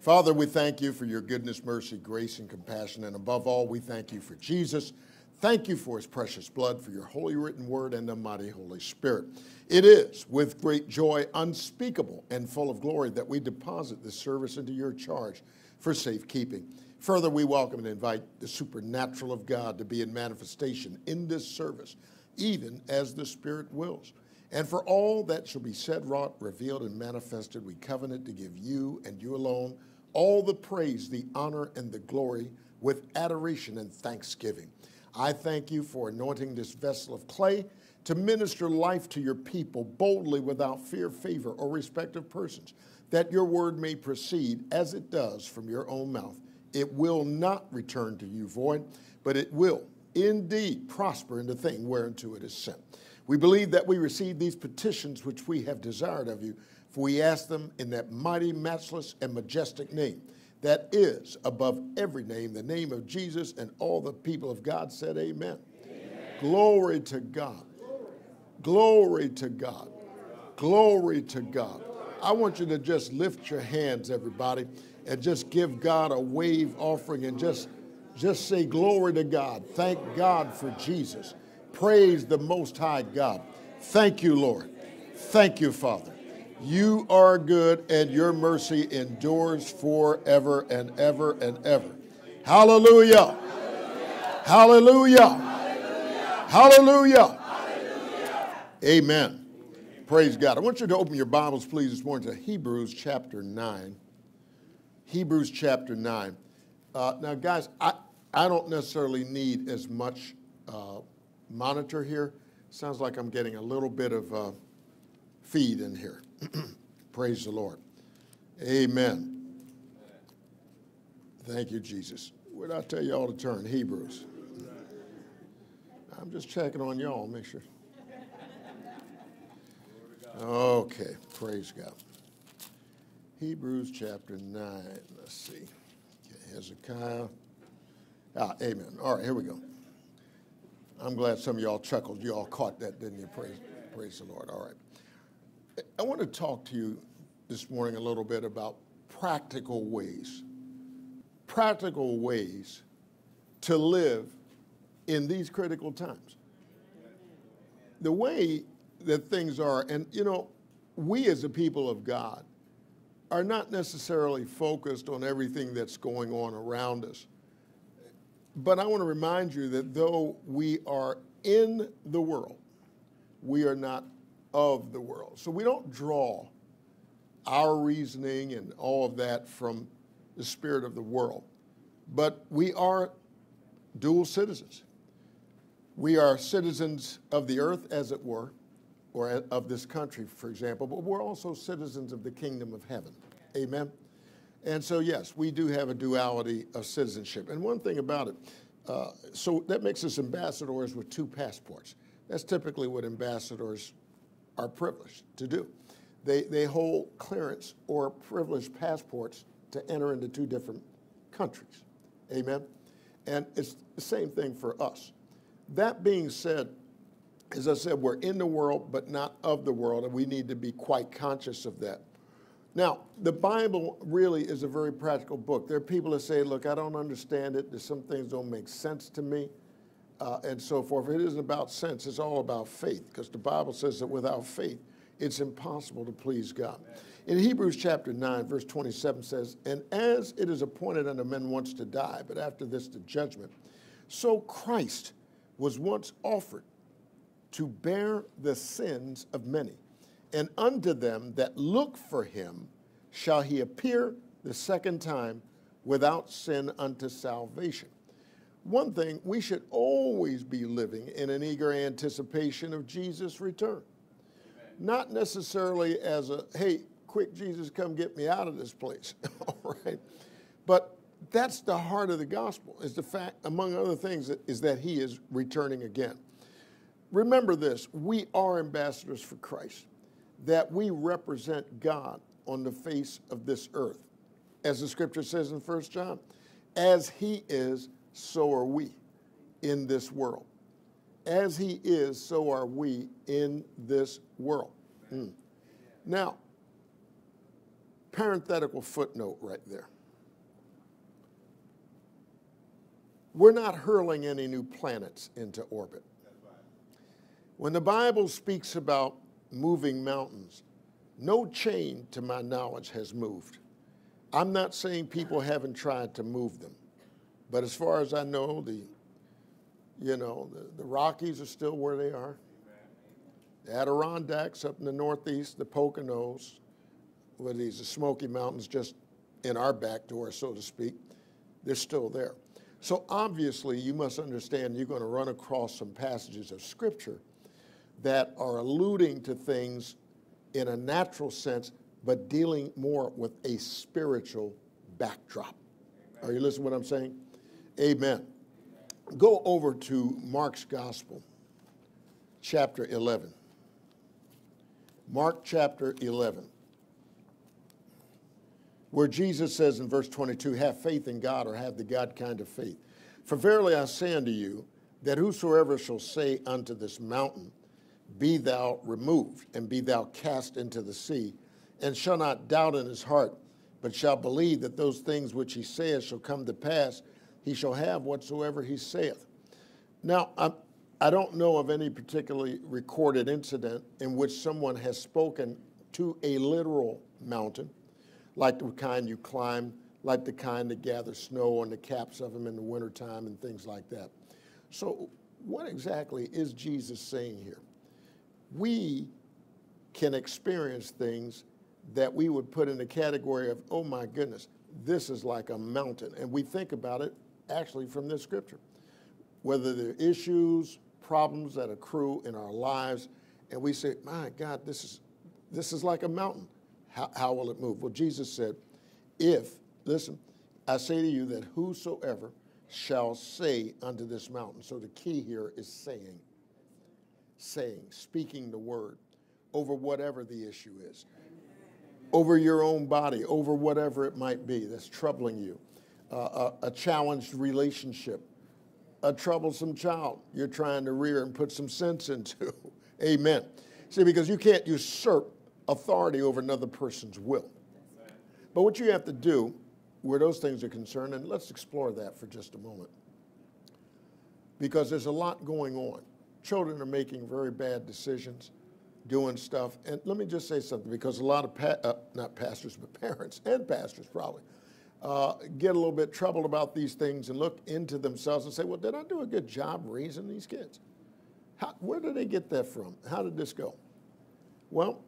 Father, we thank you for your goodness, mercy, grace, and compassion. And above all, we thank you for Jesus. Thank you for his precious blood, for your holy written word, and the mighty Holy Spirit. It is with great joy, unspeakable and full of glory, that we deposit this service into your charge for safekeeping. Further, we welcome and invite the supernatural of God to be in manifestation in this service, even as the Spirit wills. And for all that shall be said, wrought, revealed, and manifested, we covenant to give you and you alone all the praise, the honor, and the glory with adoration and thanksgiving. I thank you for anointing this vessel of clay to minister life to your people boldly without fear, favor, or respect of persons, that your word may proceed as it does from your own mouth. It will not return to you void, but it will indeed prosper in the thing whereunto it is sent. We believe that we receive these petitions which we have desired of you for we ask them in that mighty, matchless, and majestic name that is above every name, the name of Jesus, and all the people of God said, Amen. amen. Glory to God. Glory to God. Glory to God. I want you to just lift your hands, everybody, and just give God a wave offering and just, just say, Glory to God. Thank God for Jesus. Praise the Most High God. Thank you, Lord. Thank you, Father. You are good, and your mercy endures forever and ever and ever. Hallelujah. Hallelujah. Hallelujah. Amen. Praise God. I want you to open your Bibles, please, this morning to Hebrews chapter 9. Hebrews chapter 9. Uh, now, guys, I, I don't necessarily need as much uh, monitor here. Sounds like I'm getting a little bit of uh, feed in here. Praise the Lord. Amen. Thank you, Jesus. Where did I tell you all to turn? Hebrews. I'm just checking on y'all, make sure. Okay, praise God. Hebrews chapter 9. Let's see. Okay, Hezekiah. Ah, amen. All right, here we go. I'm glad some of y'all chuckled. You all caught that, didn't you? Praise, praise the Lord. All right. I want to talk to you this morning a little bit about practical ways, practical ways to live in these critical times. The way that things are, and you know, we as a people of God are not necessarily focused on everything that's going on around us. But I want to remind you that though we are in the world, we are not of the world. So we don't draw our reasoning and all of that from the spirit of the world. But we are dual citizens. We are citizens of the earth, as it were, or of this country, for example, but we're also citizens of the kingdom of heaven. Amen? And so, yes, we do have a duality of citizenship. And one thing about it, uh, so that makes us ambassadors with two passports. That's typically what ambassadors are privileged to do. They, they hold clearance or privileged passports to enter into two different countries. Amen? And it's the same thing for us. That being said, as I said, we're in the world, but not of the world, and we need to be quite conscious of that. Now, the Bible really is a very practical book. There are people that say, look, I don't understand it. There's some things don't make sense to me uh, and so forth. It isn't about sense, it's all about faith, because the Bible says that without faith, it's impossible to please God. In Hebrews chapter 9, verse 27 says, And as it is appointed unto men once to die, but after this the judgment, so Christ was once offered to bear the sins of many. And unto them that look for him shall he appear the second time without sin unto salvation. One thing, we should always be living in an eager anticipation of Jesus' return. Amen. Not necessarily as a, hey, quick, Jesus, come get me out of this place. All right. But that's the heart of the gospel, is the fact, among other things, is that he is returning again. Remember this we are ambassadors for Christ, that we represent God on the face of this earth. As the scripture says in 1 John, as he is so are we in this world. As he is, so are we in this world. Mm. Now, parenthetical footnote right there. We're not hurling any new planets into orbit. When the Bible speaks about moving mountains, no chain, to my knowledge, has moved. I'm not saying people haven't tried to move them, but as far as I know, the you know the, the Rockies are still where they are. The Adirondacks up in the northeast, the Poconos, what are these, the Smoky Mountains just in our back door, so to speak, they're still there. So obviously, you must understand you're going to run across some passages of Scripture that are alluding to things in a natural sense, but dealing more with a spiritual backdrop. Are you listening to what I'm saying? Amen. Go over to Mark's Gospel, chapter 11. Mark chapter 11, where Jesus says in verse 22, Have faith in God or have the God kind of faith. For verily I say unto you, that whosoever shall say unto this mountain, Be thou removed, and be thou cast into the sea, and shall not doubt in his heart, but shall believe that those things which he saith shall come to pass, he shall have whatsoever he saith. Now, I'm, I don't know of any particularly recorded incident in which someone has spoken to a literal mountain, like the kind you climb, like the kind that gather snow on the caps of them in the wintertime and things like that. So, what exactly is Jesus saying here? We can experience things that we would put in the category of, oh my goodness, this is like a mountain. And we think about it actually from this scripture. Whether they're issues, problems that accrue in our lives, and we say, My God, this is, this is like a mountain. How, how will it move? Well, Jesus said, If, listen, I say to you that whosoever shall say unto this mountain. So the key here is saying, saying, speaking the word over whatever the issue is, over your own body, over whatever it might be that's troubling you, a, a challenged relationship, a troublesome child you're trying to rear and put some sense into. Amen. See, because you can't usurp authority over another person's will. But what you have to do, where those things are concerned, and let's explore that for just a moment, because there's a lot going on. Children are making very bad decisions, doing stuff. And let me just say something, because a lot of, pa- uh, not pastors, but parents, and pastors probably, uh, get a little bit troubled about these things and look into themselves and say, well, did I do a good job raising these kids? How, where did they get that from? How did this go? Well,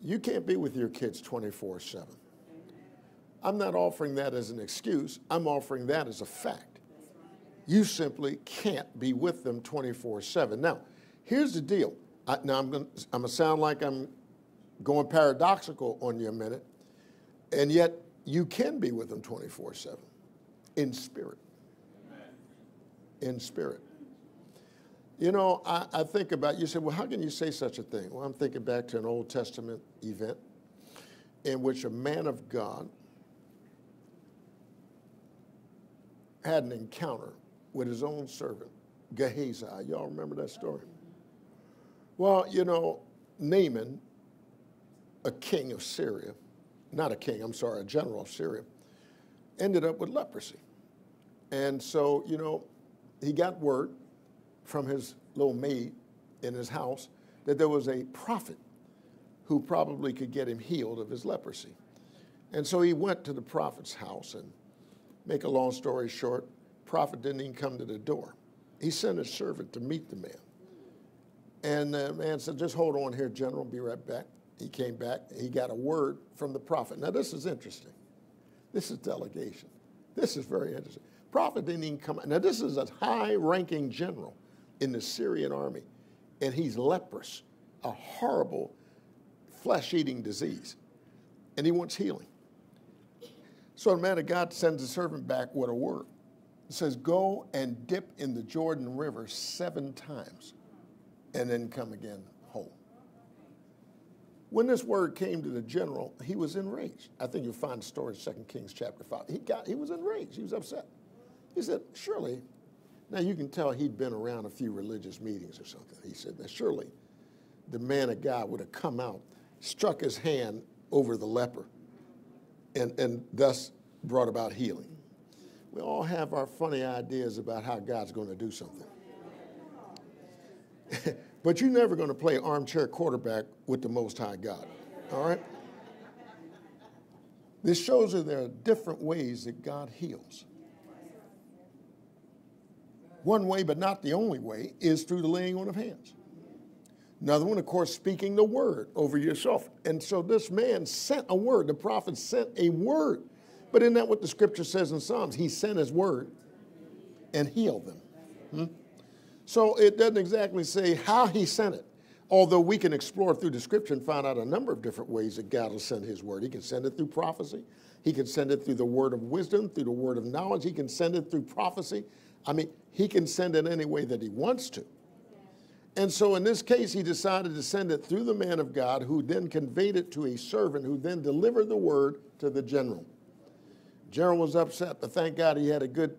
you can't be with your kids 24 7. I'm not offering that as an excuse, I'm offering that as a fact. You simply can't be with them 24 7. Now, here's the deal. I, now, I'm going to sound like I'm going paradoxical on you a minute, and yet you can be with them 24 7 in spirit. In spirit. You know, I, I, think about, you say, well, how can you say such a thing? Well, I'm thinking back to an Old Testament event in which a man of God had an encounter with his own servant, Gehazi. Y'all remember that story? Well, you know, Naaman, a king of Syria, not a king, I'm sorry, a general of Syria, ended up with leprosy. And so, you know, he got word from his little maid in his house that there was a prophet who probably could get him healed of his leprosy. And so he went to the prophet's house and make a long story short, prophet didn't even come to the door. He sent his servant to meet the man. And the man said, just hold on here, general, be right back. He came back, he got a word from the prophet. Now, this is interesting. This is delegation. This is very interesting. Prophet didn't even come. Now, this is a high ranking general in the Syrian army, and he's leprous, a horrible flesh eating disease, and he wants healing. So the man of God sends a servant back with a word. It says, Go and dip in the Jordan River seven times, and then come again when this word came to the general, he was enraged. I think you'll find the story in 2 Kings chapter 5. He, got, he was enraged. He was upset. He said, Surely, now you can tell he'd been around a few religious meetings or something. He said that surely the man of God would have come out, struck his hand over the leper, and, and thus brought about healing. We all have our funny ideas about how God's going to do something. but you're never going to play armchair quarterback with the Most High God. All right? This shows that there are different ways that God heals. One way, but not the only way, is through the laying on of hands. Another one, of course, speaking the word over yourself. And so this man sent a word. The prophet sent a word. But isn't that what the scripture says in Psalms? He sent his word and healed them. Hmm? So it doesn't exactly say how he sent it. Although we can explore through the scripture and find out a number of different ways that God will send his word. He can send it through prophecy. He can send it through the word of wisdom, through the word of knowledge. He can send it through prophecy. I mean, he can send it any way that he wants to. And so in this case, he decided to send it through the man of God, who then conveyed it to a servant, who then delivered the word to the general. General was upset, but thank God he had a good,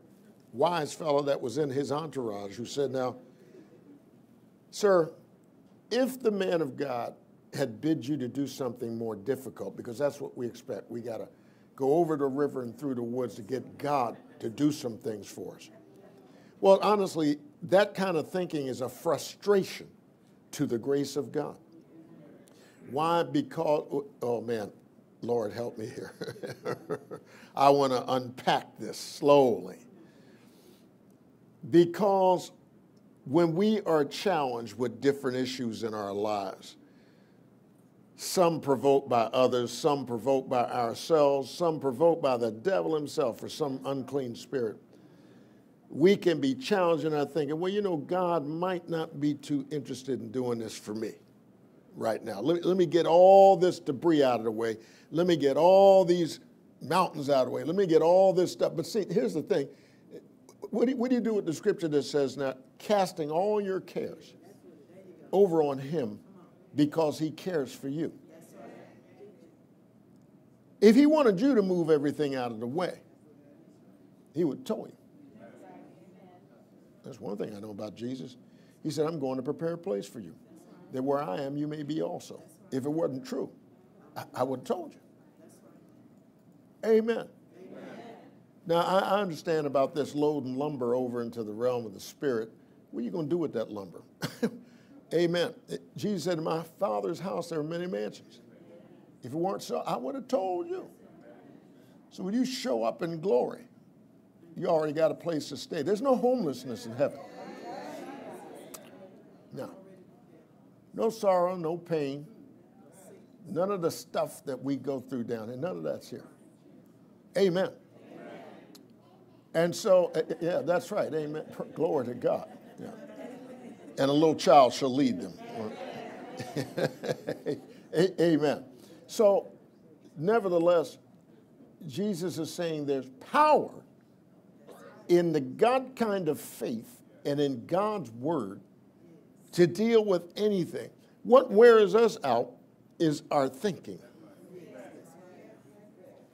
wise fellow that was in his entourage who said, Now, sir, if the man of God had bid you to do something more difficult, because that's what we expect, we got to go over the river and through the woods to get God to do some things for us. Well, honestly, that kind of thinking is a frustration to the grace of God. Why? Because, oh, oh man, Lord, help me here. I want to unpack this slowly. Because when we are challenged with different issues in our lives, some provoked by others, some provoked by ourselves, some provoked by the devil himself or some unclean spirit, we can be challenged in our thinking, well, you know, God might not be too interested in doing this for me right now. Let me, let me get all this debris out of the way. Let me get all these mountains out of the way. Let me get all this stuff. But see, here's the thing. What do, you, what do you do with the scripture that says now, casting all your cares over on him because he cares for you? If he wanted you to move everything out of the way, he would tell you. That's one thing I know about Jesus. He said, I'm going to prepare a place for you, that where I am, you may be also. If it wasn't true, I, I would have told you. Amen. Amen. Now, I, I understand about this loading lumber over into the realm of the Spirit. What are you going to do with that lumber? Amen. Jesus said, In my Father's house there are many mansions. If it weren't so, I would have told you. So when you show up in glory, you already got a place to stay. There's no homelessness in heaven. No. No sorrow, no pain. None of the stuff that we go through down here, none of that's here. Amen. And so, uh, yeah, that's right. Amen. Glory to God. Yeah. And a little child shall lead them. Amen. So, nevertheless, Jesus is saying there's power in the God kind of faith and in God's word to deal with anything. What wears us out is our thinking.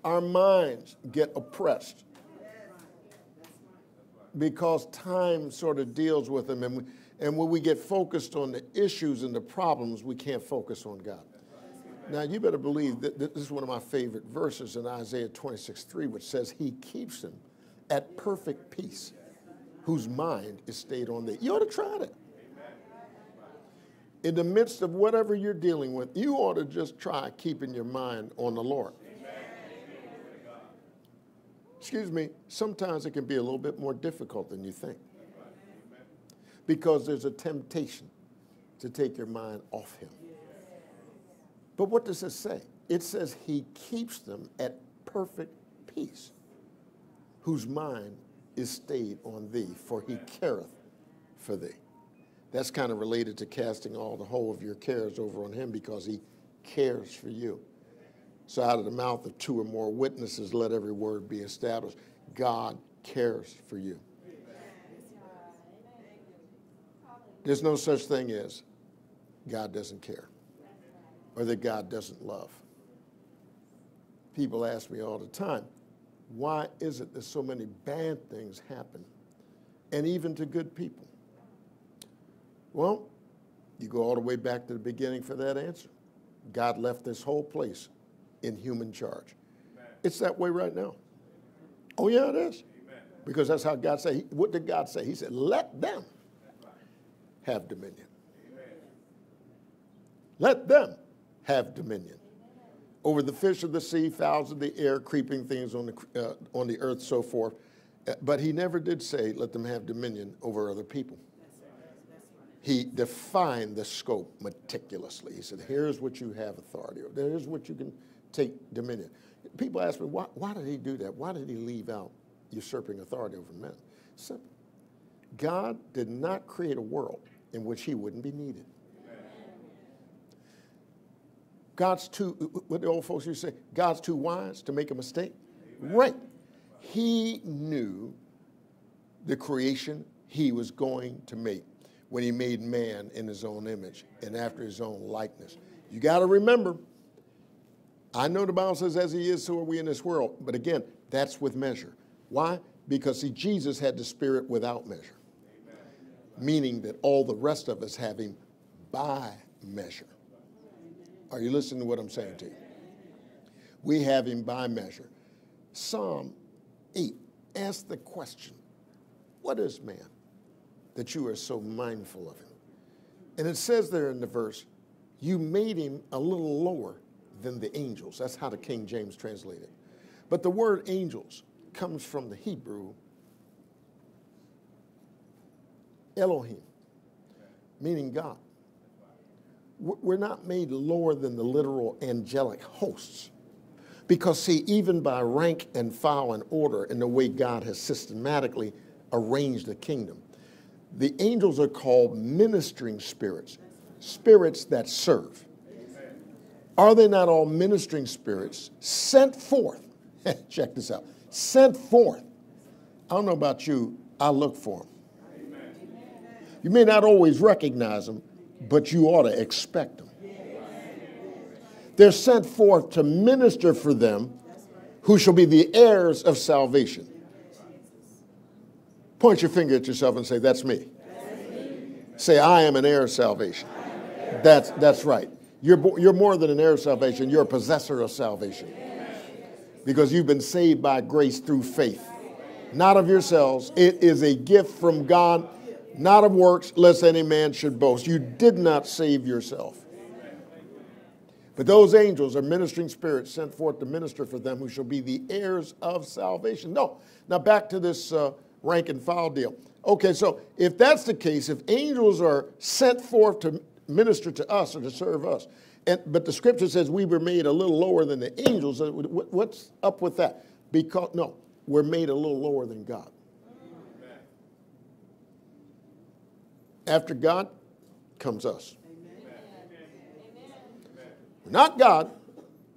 Our minds get oppressed because time sort of deals with them. And, we, and when we get focused on the issues and the problems, we can't focus on God. Now, you better believe that this is one of my favorite verses in Isaiah 26 3, which says, He keeps them at perfect peace, whose mind is stayed on thee. You ought to try that. In the midst of whatever you're dealing with, you ought to just try keeping your mind on the Lord. Excuse me, sometimes it can be a little bit more difficult than you think because there's a temptation to take your mind off Him. But what does it say? It says He keeps them at perfect peace whose mind is stayed on thee, for he careth for thee. That's kind of related to casting all the whole of your cares over on him because he cares for you. So out of the mouth of two or more witnesses, let every word be established. God cares for you. There's no such thing as God doesn't care or that God doesn't love. People ask me all the time, why is it that so many bad things happen, and even to good people? Well, you go all the way back to the beginning for that answer. God left this whole place in human charge. It's that way right now. Oh, yeah, it is. Because that's how God said. What did God say? He said, let them have dominion. Let them have dominion over the fish of the sea, fowls of the air, creeping things on the, uh, on the earth, so forth. Uh, but he never did say, let them have dominion over other people. He defined the scope meticulously. He said, here's what you have authority over. Here's what you can take dominion. People ask me, why, why did he do that? Why did he leave out usurping authority over men? Simple. God did not create a world in which he wouldn't be needed. God's too, what the old folks used to say, God's too wise to make a mistake. Amen. Right. He knew the creation he was going to make when he made man in his own image and after his own likeness. You got to remember, I know the Bible says, as he is, so are we in this world. But again, that's with measure. Why? Because, see, Jesus had the Spirit without measure, meaning that all the rest of us have him by measure. Are you listening to what I'm saying to you? We have him by measure. Psalm 8 asks the question What is man that you are so mindful of him? And it says there in the verse, You made him a little lower than the angels. That's how the King James translated. But the word angels comes from the Hebrew Elohim, meaning God. We're not made lower than the literal angelic hosts. Because, see, even by rank and file and order, in the way God has systematically arranged the kingdom, the angels are called ministering spirits, spirits that serve. Are they not all ministering spirits sent forth? Check this out sent forth. I don't know about you, I look for them. You may not always recognize them, but you ought to expect them. They're sent forth to minister for them who shall be the heirs of salvation. Point your finger at yourself and say, That's me. Say, I am an heir of salvation. That's, that's right. You're, you're more than an heir of salvation, you're a possessor of salvation. Because you've been saved by grace through faith, not of yourselves. It is a gift from God not of works, lest any man should boast. You did not save yourself. But those angels are ministering spirits sent forth to minister for them who shall be the heirs of salvation. No. Now back to this uh, rank and file deal. Okay, so if that's the case, if angels are sent forth to minister to us or to serve us, and, but the scripture says we were made a little lower than the angels, what's up with that? Because, no, we're made a little lower than God. After God comes us. We're not God,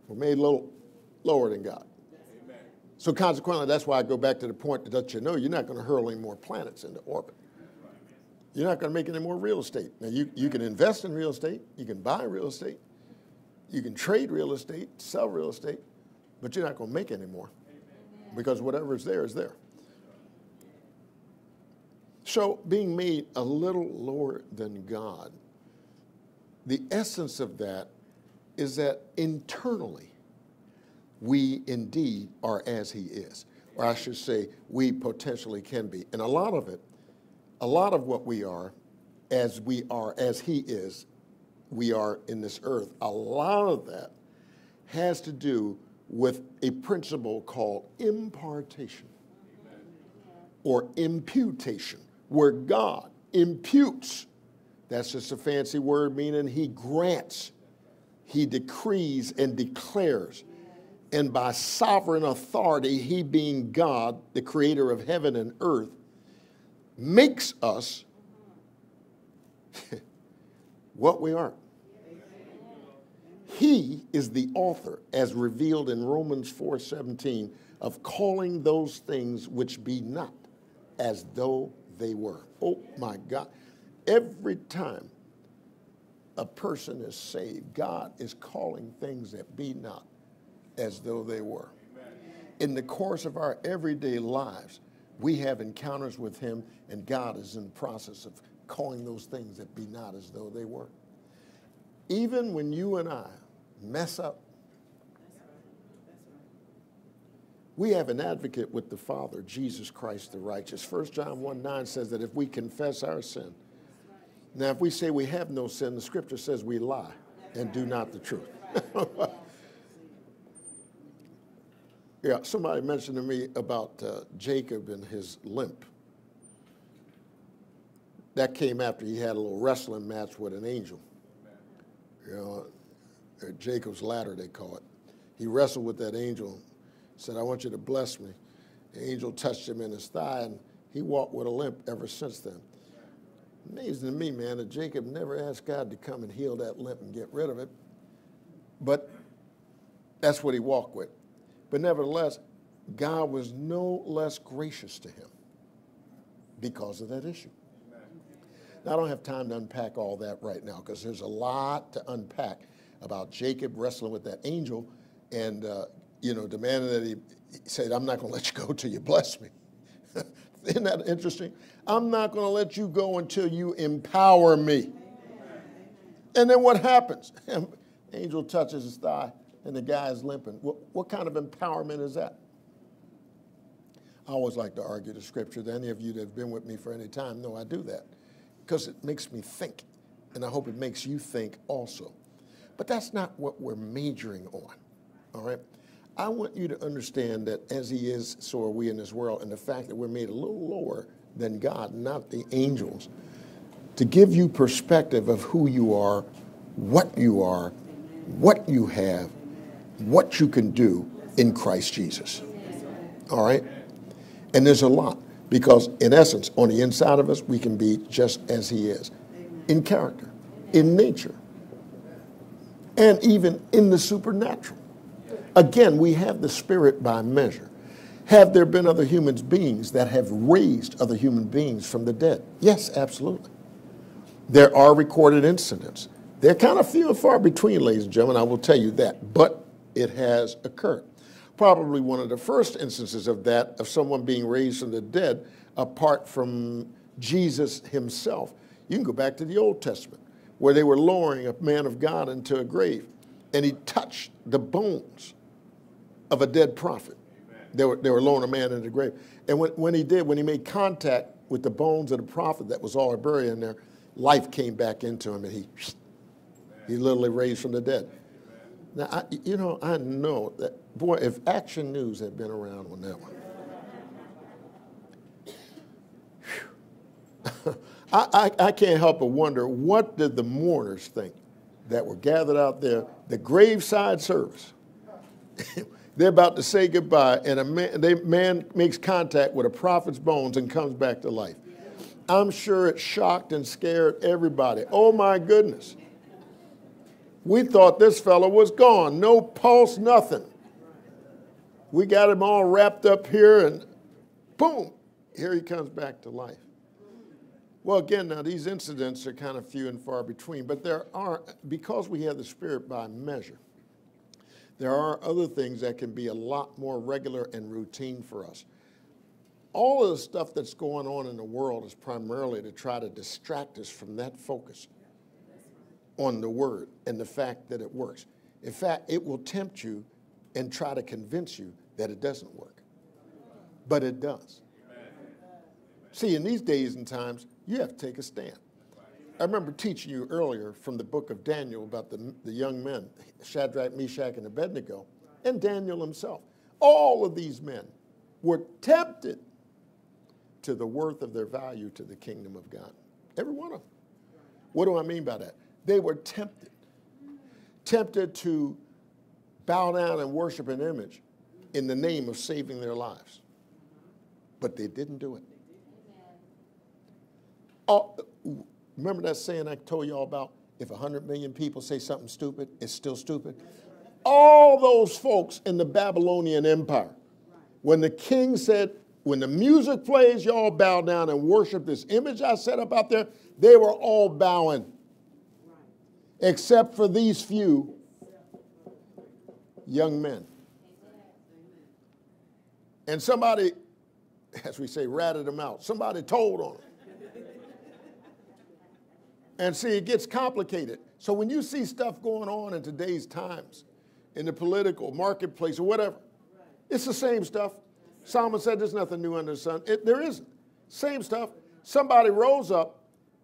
we're made a little lower than God. So consequently, that's why I go back to the point that you know you're not going to hurl any more planets into orbit. You're not going to make any more real estate. Now, you, you can invest in real estate, you can buy real estate, you can trade real estate, sell real estate, but you're not going to make any more because whatever is there is there. So, being made a little lower than God, the essence of that is that internally we indeed are as He is. Or I should say, we potentially can be. And a lot of it, a lot of what we are, as we are as He is, we are in this earth, a lot of that has to do with a principle called impartation or imputation where God imputes, that's just a fancy word meaning he grants, he decrees and declares. And by sovereign authority, he being God, the creator of heaven and earth, makes us what we are. He is the author, as revealed in Romans 4:17, of calling those things which be not as though they were. Oh my God. Every time a person is saved, God is calling things that be not as though they were. In the course of our everyday lives, we have encounters with Him, and God is in the process of calling those things that be not as though they were. Even when you and I mess up, We have an advocate with the Father, Jesus Christ the righteous. 1 John 1 9 says that if we confess our sin, now if we say we have no sin, the scripture says we lie and do not the truth. yeah, somebody mentioned to me about uh, Jacob and his limp. That came after he had a little wrestling match with an angel. You know, Jacob's ladder, they call it. He wrestled with that angel, said, I want you to bless me. The angel touched him in his thigh, and he walked with a limp ever since then. Amazing to me, man, that Jacob never asked God to come and heal that limp and get rid of it. But that's what he walked with. But nevertheless, God was no less gracious to him because of that issue. Now, I don't have time to unpack all that right now because there's a lot to unpack about Jacob wrestling with that angel and, uh, you know, demanding that he, he said, I'm not going to let you go till you bless me. Isn't that interesting? I'm not going to let you go until you empower me. And then what happens? Angel touches his thigh and the guy is limping. What, what kind of empowerment is that? I always like to argue the scripture. Any of you that have been with me for any time know I do that because it makes me think. And I hope it makes you think also. But that's not what we're majoring on, all right? I want you to understand that as He is, so are we in this world, and the fact that we're made a little lower than God, not the angels, to give you perspective of who you are, what you are, what you have, what you can do in Christ Jesus. All right? And there's a lot. Because, in essence, on the inside of us, we can be just as He is in character, in nature, and even in the supernatural. Again, we have the Spirit by measure. Have there been other human beings that have raised other human beings from the dead? Yes, absolutely. There are recorded incidents. They're kind of few and far between, ladies and gentlemen, I will tell you that, but it has occurred probably one of the first instances of that, of someone being raised from the dead apart from Jesus himself. You can go back to the Old Testament, where they were lowering a man of God into a grave, and he touched the bones of a dead prophet. They were, they were lowering a man into the grave. And when, when he did, when he made contact with the bones of the prophet that was all buried in there, life came back into him, and he, he literally raised from the dead. Now, I, you know, I know that, boy, if Action News had been around on that one, I, I, I, can't help but wonder what did the mourners think that were gathered out there, the graveside service. They're about to say goodbye, and a man, they, man makes contact with a prophet's bones and comes back to life. I'm sure it shocked and scared everybody. Oh my goodness. We thought this fellow was gone, no pulse, nothing. We got him all wrapped up here, and boom, here he comes back to life. Well, again, now these incidents are kind of few and far between, but there are, because we have the Spirit by measure, there are other things that can be a lot more regular and routine for us. All of the stuff that's going on in the world is primarily to try to distract us from that focus on the word and the fact that it works. In fact, it will tempt you and try to convince you that it doesn't work. But it does. See, in these days and times, you have to take a stand. I remember teaching you earlier from the book of Daniel about the, the young men, Shadrach, Meshach, and Abednego, and Daniel himself. All of these men were tempted to the worth of their value to the kingdom of God. Every one of them. What do I mean by that? They were tempted, tempted to bow down and worship an image in the name of saving their lives. But they didn't do it. Oh, remember that saying I told you all about? If 100 million people say something stupid, it's still stupid. All those folks in the Babylonian Empire, when the king said, when the music plays, y'all bow down and worship this image I set up out there, they were all bowing except for these few young men. And somebody, as we say, ratted them out. Somebody told on them. And see, it gets complicated. So when you see stuff going on in today's times, in the political marketplace or whatever, It's the same stuff. Solomon said there's nothing new under the sun. It, there isn't. Same stuff. Somebody rose up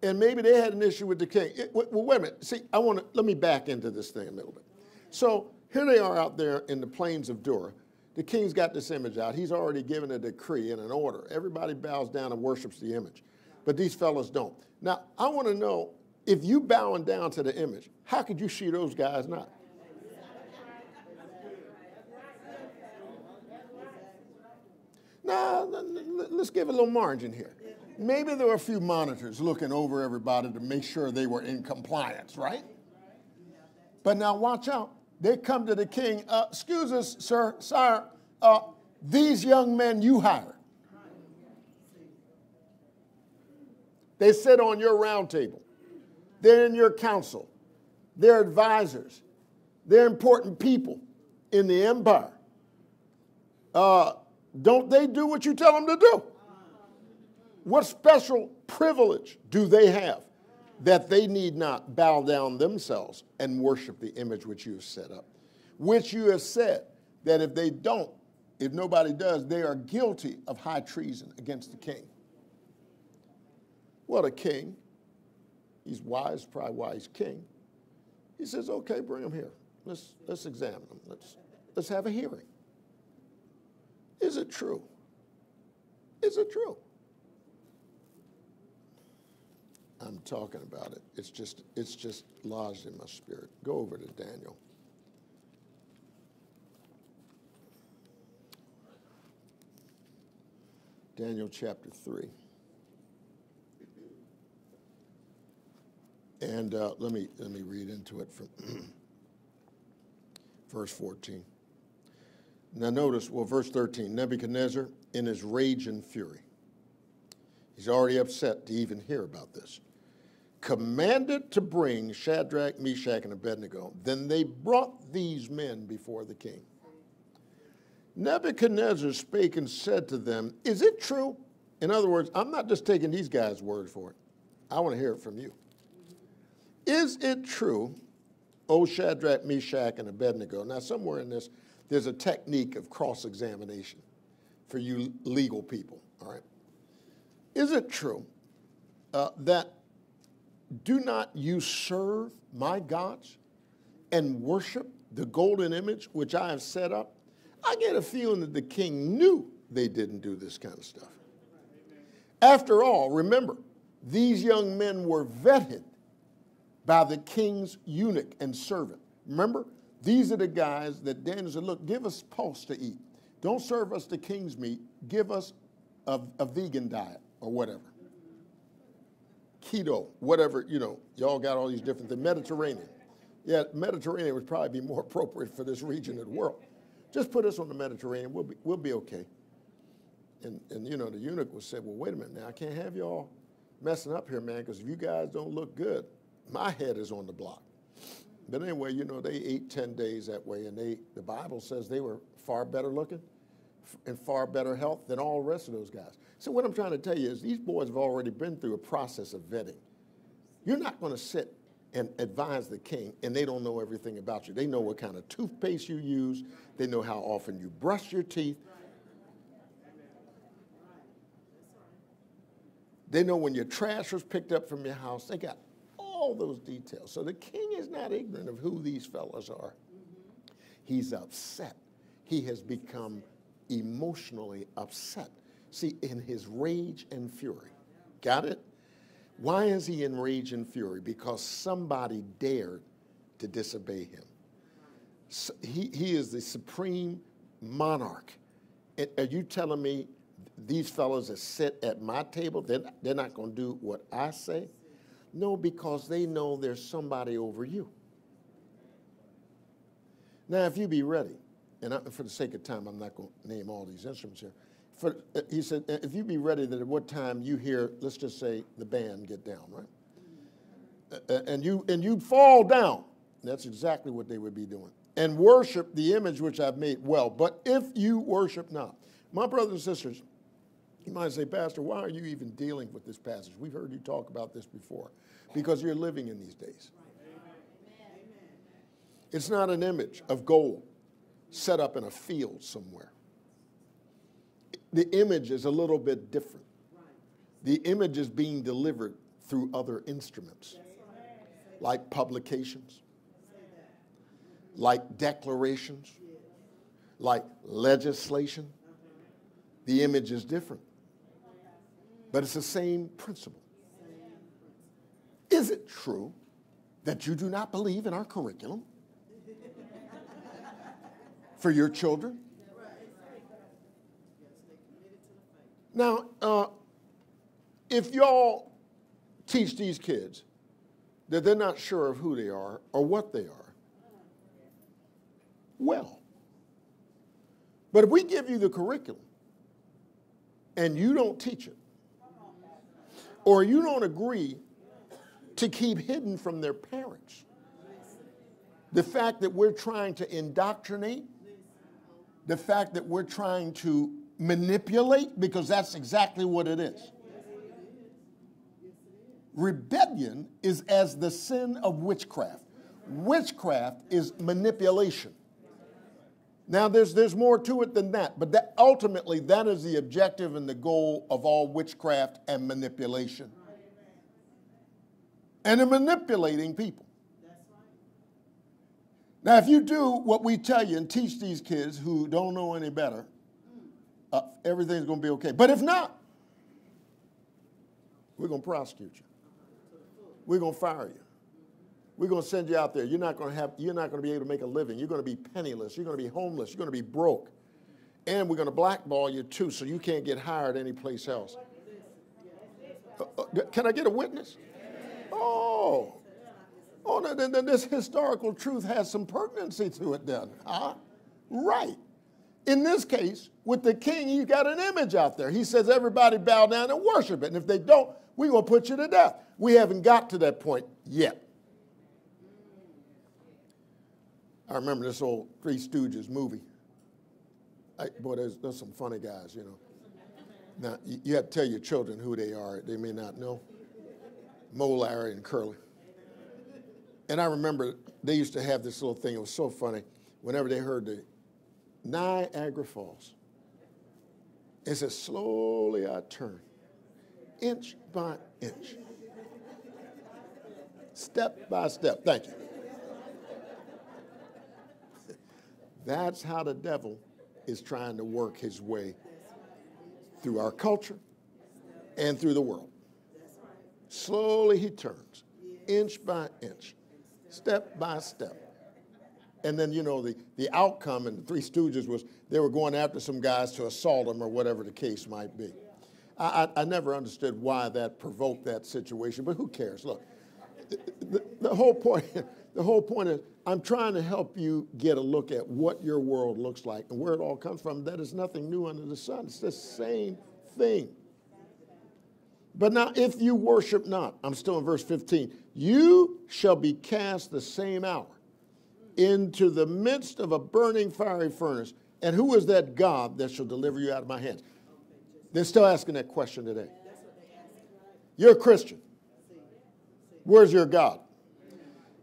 and maybe they had an issue with the king. It, well, wait a minute. See, I want to, let me back into this thing a little bit. So here they are out there in the plains of Dura. The king's got this image out. He's already given a decree and an order. Everybody bows down and worships the image, but these fellows don't. Now, I want to know if you bowing down to the image, how could you see those guys not? Now, let's give a little margin here. Maybe there were a few monitors looking over everybody to make sure they were in compliance, right? But now watch out. They come to the king, uh, excuse us, sir, sire, uh, these young men you hired. They sit on your round table. They're in your council. They're advisors. They're important people in the empire. Uh, don't they do what you tell them to do? What special privilege do they have that they need not bow down themselves and worship the image which you have set up? Which you have said that if they don't, if nobody does, they are guilty of high treason against the king. Well, the king, he's wise, probably wise king. He says, okay, bring him here. Let's, let's examine him. Let's, let's have a hearing. Is it true? Is it true? I'm talking about it. It's just, it's just lodged in my spirit. Go over to Daniel. Daniel chapter 3. And uh, let, me, let me read into it from verse 14. Now, notice, well, verse 13 Nebuchadnezzar, in his rage and fury, he's already upset to even hear about this, commanded to bring Shadrach, Meshach, and Abednego. Then they brought these men before the king. Nebuchadnezzar spake and said to them, Is it true? In other words, I'm not just taking these guys' word for it. I want to hear it from you. Is it true, O Shadrach, Meshach, and Abednego? Now, somewhere in this, there's a technique of cross examination for you legal people, all right? Is it true uh, that do not you serve my gods and worship the golden image which I have set up? I get a feeling that the king knew they didn't do this kind of stuff. After all, remember, these young men were vetted by the king's eunuch and servant. Remember, these are the guys that Daniel said, look, give us pulse to eat. Don't serve us the king's meat. Give us a, a vegan diet or whatever. Keto, whatever, you know, y'all got all these different things. Mediterranean. Yeah, Mediterranean would probably be more appropriate for this region of the world. Just put us on the Mediterranean. We'll be, we'll be okay. And, and, you know, the eunuch was said, well, wait a minute now. I can't have y'all messing up here, man, because if you guys don't look good, my head is on the block. But anyway, you know, they ate 10 days that way, and they, the Bible says they were far better looking and far better health than all the rest of those guys. So what I'm trying to tell you is these boys have already been through a process of vetting. You're not going to sit and advise the king, and they don't know everything about you. They know what kind of toothpaste you use. They know how often you brush your teeth. They know when your trash was picked up from your house. They got all those details. So the king is not ignorant of who these fellows are. He's upset. He has become emotionally upset. See, in his rage and fury. Got it? Why is he in rage and fury? Because somebody dared to disobey him. So he, he is the supreme monarch. And are you telling me these fellows that sit at my table, they're, they're not going to do what I say? No, because they know there's somebody over you. Now, if you be ready, and I, for the sake of time, I'm not going to name all these instruments here. For, uh, he said, uh, if you be ready that at what time you hear, let's just say, the band get down, right? Uh, uh and you and you fall down. That's exactly what they would be doing. And worship the image which I've made well. But if you worship not, my brothers and sisters, you might say, Pastor, why are you even dealing with this passage? We've heard you talk about this before because you're living in these days. It's not an image of gold set up in a field somewhere. the image is a little bit different. The image is being delivered through other instruments, like publications, like declarations, like legislation. The image is different, but it's the same principle. Is it true that you do not believe in our curriculum for your children? Now, uh, if y'all teach these kids that they're not sure of who they are or what they are, well, but if we give you the curriculum and you don't teach it, or you don't agree to keep hidden from their parents the fact that we're trying to indoctrinate, the fact that we're trying to manipulate, because that's exactly what it is. Rebellion is as the sin of witchcraft. Witchcraft is manipulation. Now, there's, there's more to it than that, but that, ultimately, that is the objective and the goal of all witchcraft and manipulation. And they're manipulating people. Now, if you do what we tell you and teach these kids who don't know any better, uh, everything's going to be okay. But if not, we're going to prosecute you. We're going to fire you. We're going to send you out there. You're not going to have you're not going to be able to make a living. You're going to be penniless. You're going to be homeless. You're going to be broke. And we're going to blackball you too so you can't get hired anyplace else. Uh, uh, can I get a witness? Oh. Oh, then, then this historical truth has some pertinency to it then. Huh? Right. In this case, with the king, he's got an image out there. He says, everybody bow down and worship it. And if they don't, we're going to put you to death. We haven't got to that point yet. I remember this old Three Stooges movie. I, boy, there's, there's some funny guys, you know. Now, you, you have to tell your children who they are. They may not know. Moe, Larry, and Curly. And I remember they used to have this little thing. It was so funny. Whenever they heard the Niagara Falls, it said, slowly I turn, inch by inch, step by step. Thank you. That's how the devil is trying to work his way through our culture and through the world. Slowly he turns, inch by inch, step by step. And then, you know, the, the outcome in the Three Stooges was they were going after some guys to assault them or whatever the case might be. I, I, I never understood why that provoked that situation, but who cares? Look, the, the, whole point, the whole point is I'm trying to help you get a look at what your world looks like and where it all comes from. That is nothing new under the sun. It's the same thing. But now, if you worship not, I'm still in verse 15, you shall be cast the same hour into the midst of a burning fiery furnace. And who is that God that shall deliver you out of my hands? They're still asking that question today. You're a Christian. Where's your God?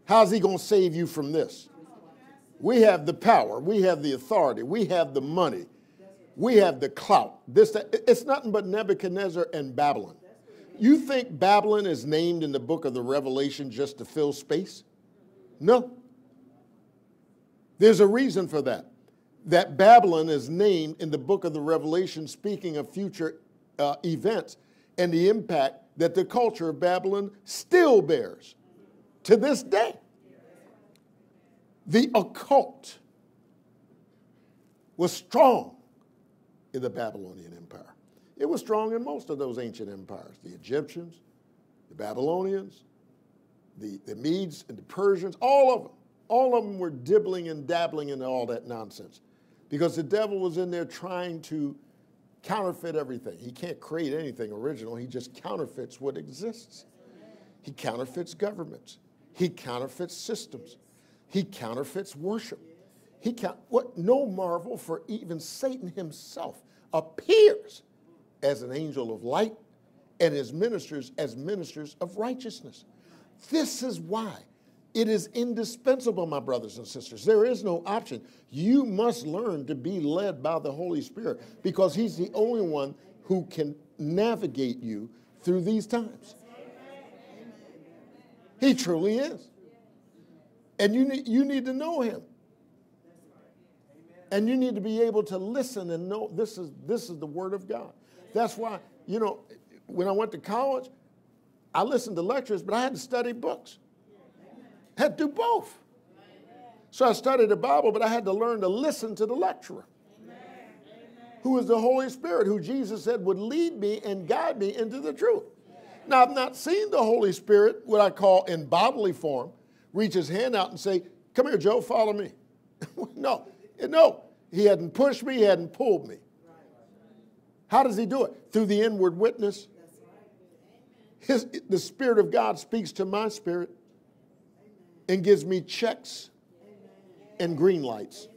How's he going to save you from this? We have the power, we have the authority, we have the money, we have the clout. This, it's nothing but Nebuchadnezzar and Babylon. You think Babylon is named in the book of the Revelation just to fill space? No. There's a reason for that. That Babylon is named in the book of the Revelation, speaking of future uh, events and the impact that the culture of Babylon still bears to this day. The occult was strong in the Babylonian Empire. It was strong in most of those ancient empires the Egyptians, the Babylonians, the, the Medes, and the Persians, all of them. All of them were dibbling and dabbling in all that nonsense because the devil was in there trying to counterfeit everything. He can't create anything original, he just counterfeits what exists. He counterfeits governments, he counterfeits systems, he counterfeits worship. He count, what no marvel for even Satan himself appears as an angel of light and his ministers as ministers of righteousness. This is why It is indispensable, my brothers and sisters. There is no option. You must learn to be led by the Holy Spirit because He's the only one who can navigate you through these times. He truly is. And you need, you need to know Him. And you need to be able to listen and know this is, this is the Word of God. That's why, you know, when I went to college, I listened to lectures, but I had to study books. I had to do both. So I studied the Bible, but I had to learn to listen to the lecturer, who is the Holy Spirit, who Jesus said would lead me and guide me into the truth. Now, I've not seen the Holy Spirit, what I call in bodily form, reach his hand out and say, Come here, Joe, follow me. no, no. He hadn't pushed me, he hadn't pulled me. How does he do it? Through the inward witness. His, the Spirit of God speaks to my spirit and gives me checks and green lights.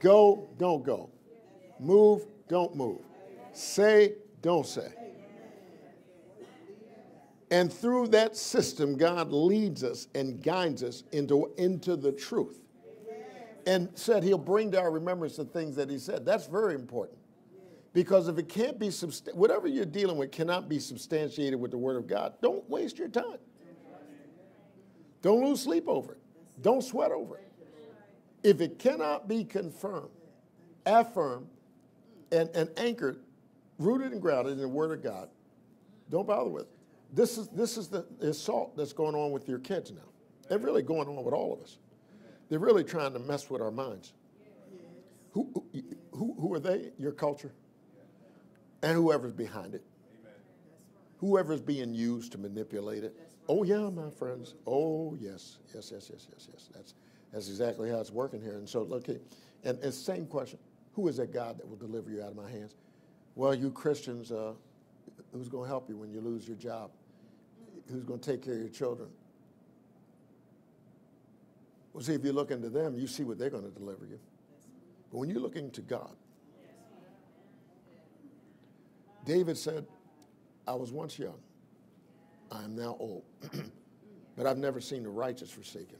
Go, don't go. Move, don't move. Say, don't say. And through that system, God leads us and guides us into, into the truth. And said he'll bring to our remembrance the things that he said. That's very important. Because if it can't be, whatever you're dealing with cannot be substantiated with the Word of God, don't waste your time. Don't lose sleep over it. Don't sweat over it. If it cannot be confirmed, affirmed, and, and anchored, rooted and grounded in the Word of God, don't bother with it. This is, this is the assault that's going on with your kids now. They're really going on with all of us. They're really trying to mess with our minds. Who, who, who are they? Your culture? And whoever's behind it. Whoever's being used to manipulate it. Oh yeah, my friends. Oh yes, yes, yes, yes, yes, yes. That's that's exactly how it's working here. And so, look, and it's the same question: Who is that God that will deliver you out of my hands? Well, you Christians, uh, who's going to help you when you lose your job? Who's going to take care of your children? Well, see, if you look into them, you see what they're going to deliver you. But when you're looking to God, David said, I was once young, I am now old, but I've never seen the righteous forsaken,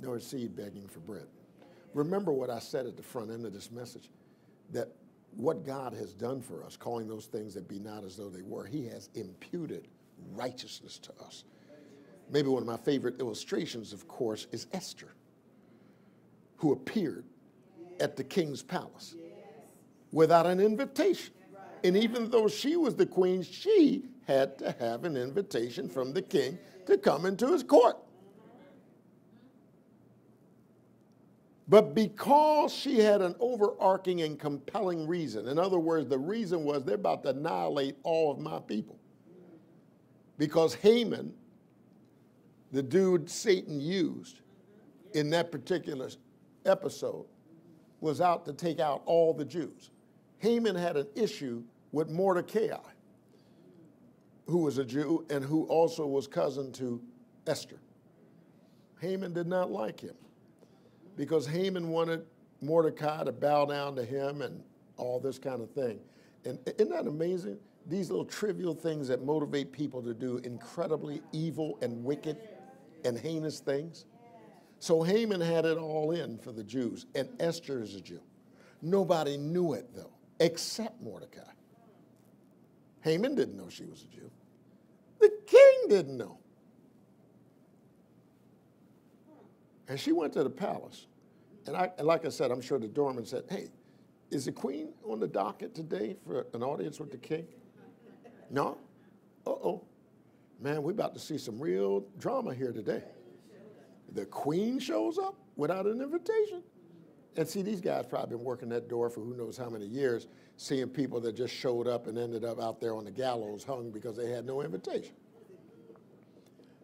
nor seed begging for bread. Remember what I said at the front end of this message that what God has done for us, calling those things that be not as though they were, He has imputed righteousness to us. Maybe one of my favorite illustrations, of course, is Esther, who appeared at the king's palace without an invitation. And even though she was the queen, she had to have an invitation from the king to come into his court. But because she had an overarching and compelling reason, in other words, the reason was they're about to annihilate all of my people. Because Haman, the dude Satan used in that particular episode, was out to take out all the Jews. Haman had an issue with Mordecai, who was a Jew and who also was cousin to Esther. Haman did not like him because Haman wanted Mordecai to bow down to him and all this kind of thing. And isn't that amazing? These little trivial things that motivate people to do incredibly evil and wicked and heinous things. So Haman had it all in for the Jews, and Esther is a Jew. Nobody knew it, though, except Mordecai. Haman didn't know she was a Jew. The king didn't know. And she went to the palace. And I, like I said, I'm sure the doorman said, Hey, is the queen on the docket today for an audience with the king? No? Uh oh. Man, we're about to see some real drama here today. The queen shows up without an invitation. And see, these guys probably been working that door for who knows how many years seeing people that just showed up and ended up out there on the gallows hung because they had no invitation.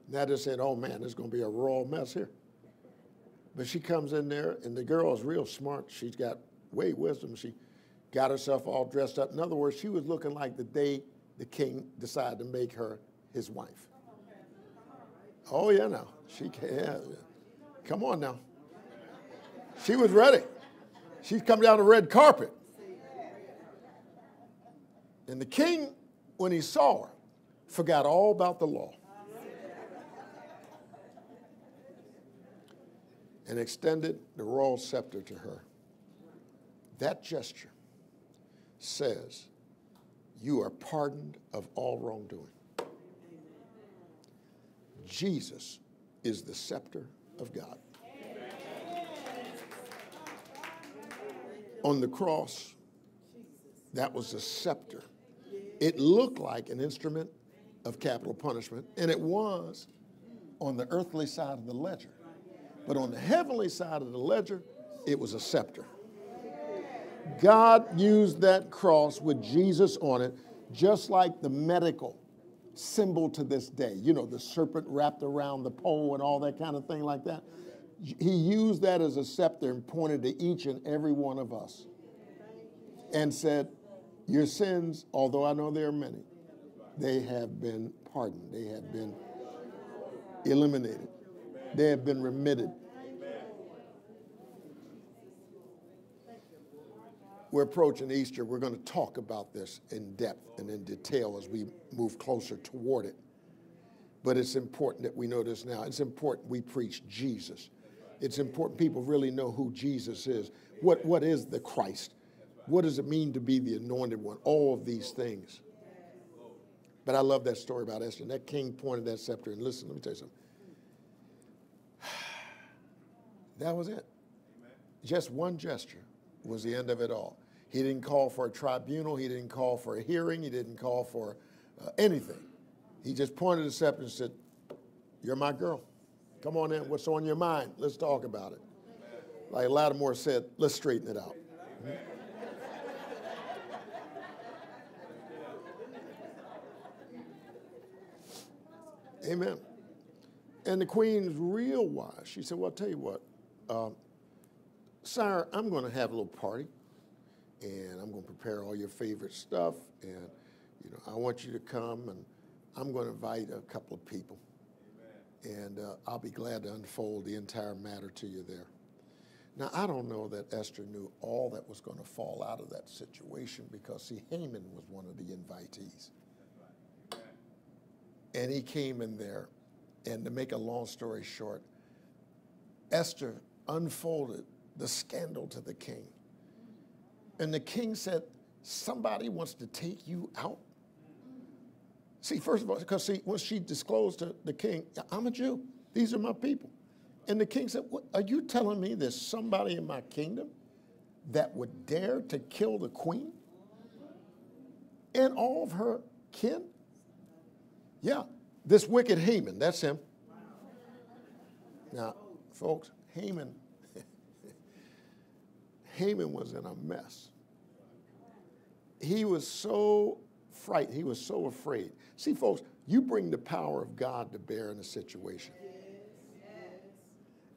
Now they said, oh man, there's going to be a raw mess here. But she comes in there, and the girl is real smart. She's got way wisdom. She got herself all dressed up. In other words, she was looking like the day the king decided to make her his wife. Oh, yeah, now. She can. Yeah. Come on now. She was ready. She's come down the red carpet. And the king, when he saw her, forgot all about the law. and extended the royal scepter to her. That gesture says, You are pardoned of all wrongdoing. Jesus is the scepter of God. On the cross, that was a scepter. It looked like an instrument of capital punishment, and it was on the earthly side of the ledger. But on the heavenly side of the ledger, it was a scepter. God used that cross with Jesus on it, just like the medical symbol to this day. You know, the serpent wrapped around the pole and all that kind of thing like that. He used that as a scepter and pointed to each and every one of us and said, Your sins, although I know there are many, they have been pardoned, they have been eliminated, they have been remitted. We're approaching Easter. We're going to talk about this in depth and in detail as we move closer toward it. But it's important that we know this now. It's important we preach Jesus. It's important people really know who Jesus is. What, what is the Christ? What does it mean to be the anointed one? All of these things. But I love that story about Esther. And that king pointed that scepter and listen, let me tell you something. That was it. Just one gesture was the end of it all. He didn't call for a tribunal. He didn't call for a hearing. He didn't call for uh, anything. He just pointed the scepter and said, You're my girl. Come on in. What's on your mind? Let's talk about it. Like Lattimore said, let's straighten it out. Amen. And the queen's real wise. She said, Well, I'll tell you what, um, Sire, I'm going to have a little party, and I'm going to prepare all your favorite stuff, and you know, I want you to come, and I'm going to invite a couple of people. And uh, I'll be glad to unfold the entire matter to you there. Now, I don't know that Esther knew all that was going to fall out of that situation because, see, Haman was one of the invitees. And he came in there. And to make a long story short, Esther unfolded the scandal to the king. And the king said, Somebody wants to take you out. See, first of all, because see, when she disclosed to the king, I'm a Jew, these are my people. And the king said, Are you telling me there's somebody in my kingdom that would dare to kill the queen and all of her kin? Yeah, this wicked Haman, that's him. Now, folks, Haman, Haman was in a mess. He was so frightened, he was so afraid. See, folks, you bring the power of God to bear in a situation.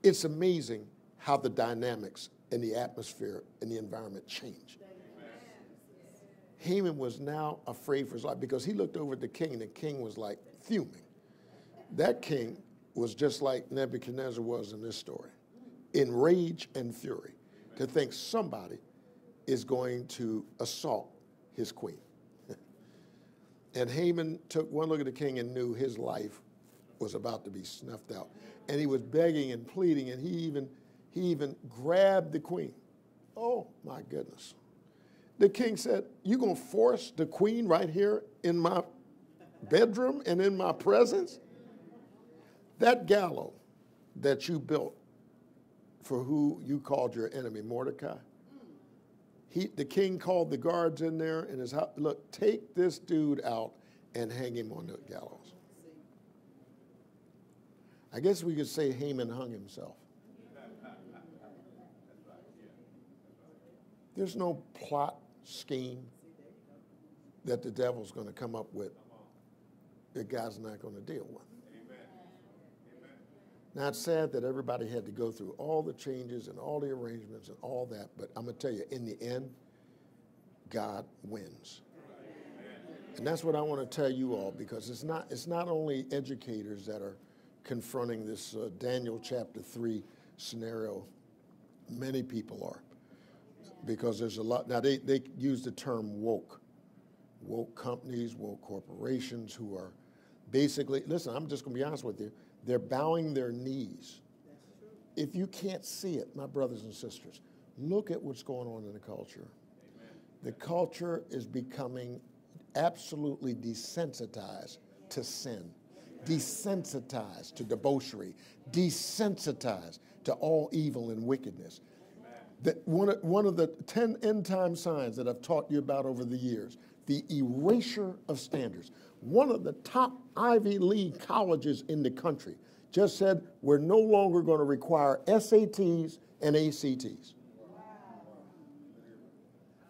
It's amazing how the dynamics and the atmosphere and the environment change. Haman was now afraid for his life because he looked over at the king, and the king was like fuming. That king was just like Nebuchadnezzar was in this story, in rage and fury, to think somebody is going to assault his queen. And Haman took one look at the king and knew his life was about to be snuffed out. And he was begging and pleading, and he even, he even grabbed the queen. Oh, my goodness. The king said, You gonna force the queen right here in my bedroom and in my presence? That gallows that you built for who you called your enemy, Mordecai, he, the king called the guards in there and his look, take this dude out and hang him on the gallows. I guess we could say Haman hung himself. There's no plot scheme that the devil's going to come up with that God's not going to deal with. Now, it's sad that everybody had to go through all the changes and all the arrangements and all that, but I'm going to tell you, in the end, God wins. And that's what I want to tell you all because it's not, it's not only educators that are confronting this uh, Daniel chapter 3 scenario, many people are because there's a lot. Now, they, they use the term woke. Woke companies, woke corporations who are basically, listen, I'm just going to be honest with you, they're bowing their knees if you can't see it, my brothers and sisters, look at what's going on in the culture. Amen. The culture is becoming absolutely desensitized to sin, desensitized to debauchery, desensitized to all evil and wickedness. That one, of, one of the 10 end time signs that I've taught you about over the years, the erasure of standards. One of the top Ivy League colleges in the country just said we're no longer going to require SATs and ACTs.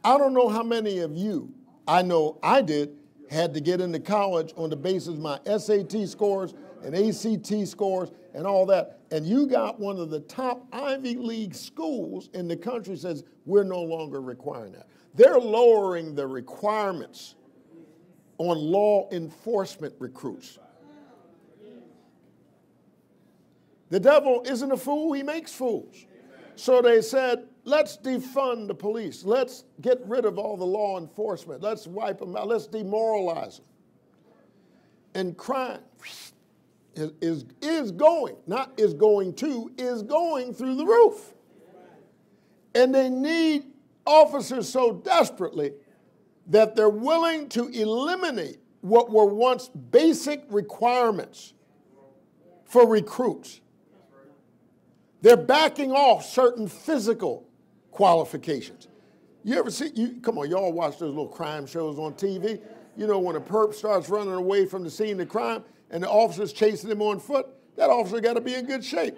I don't know how many of you, I know I did, had to get into college on the basis of my SAT scores and ACT scores and all that. And you got one of the top Ivy League schools in the country says we're no longer requiring that. They're lowering the requirements on law enforcement recruits. The devil isn't a fool, he makes fools. So they said, let's defund the police. Let's get rid of all the law enforcement. Let's wipe them out. Let's demoralize them. And crime is, is, is going, not is going to, is going through the roof. And they need officers so desperately that they're willing to eliminate what were once basic requirements for recruits. They're backing off certain physical qualifications. You ever see, you, come on, y'all watch those little crime shows on TV. You know, when a perp starts running away from the scene of crime and the officer's chasing him on foot, that officer got to be in good shape.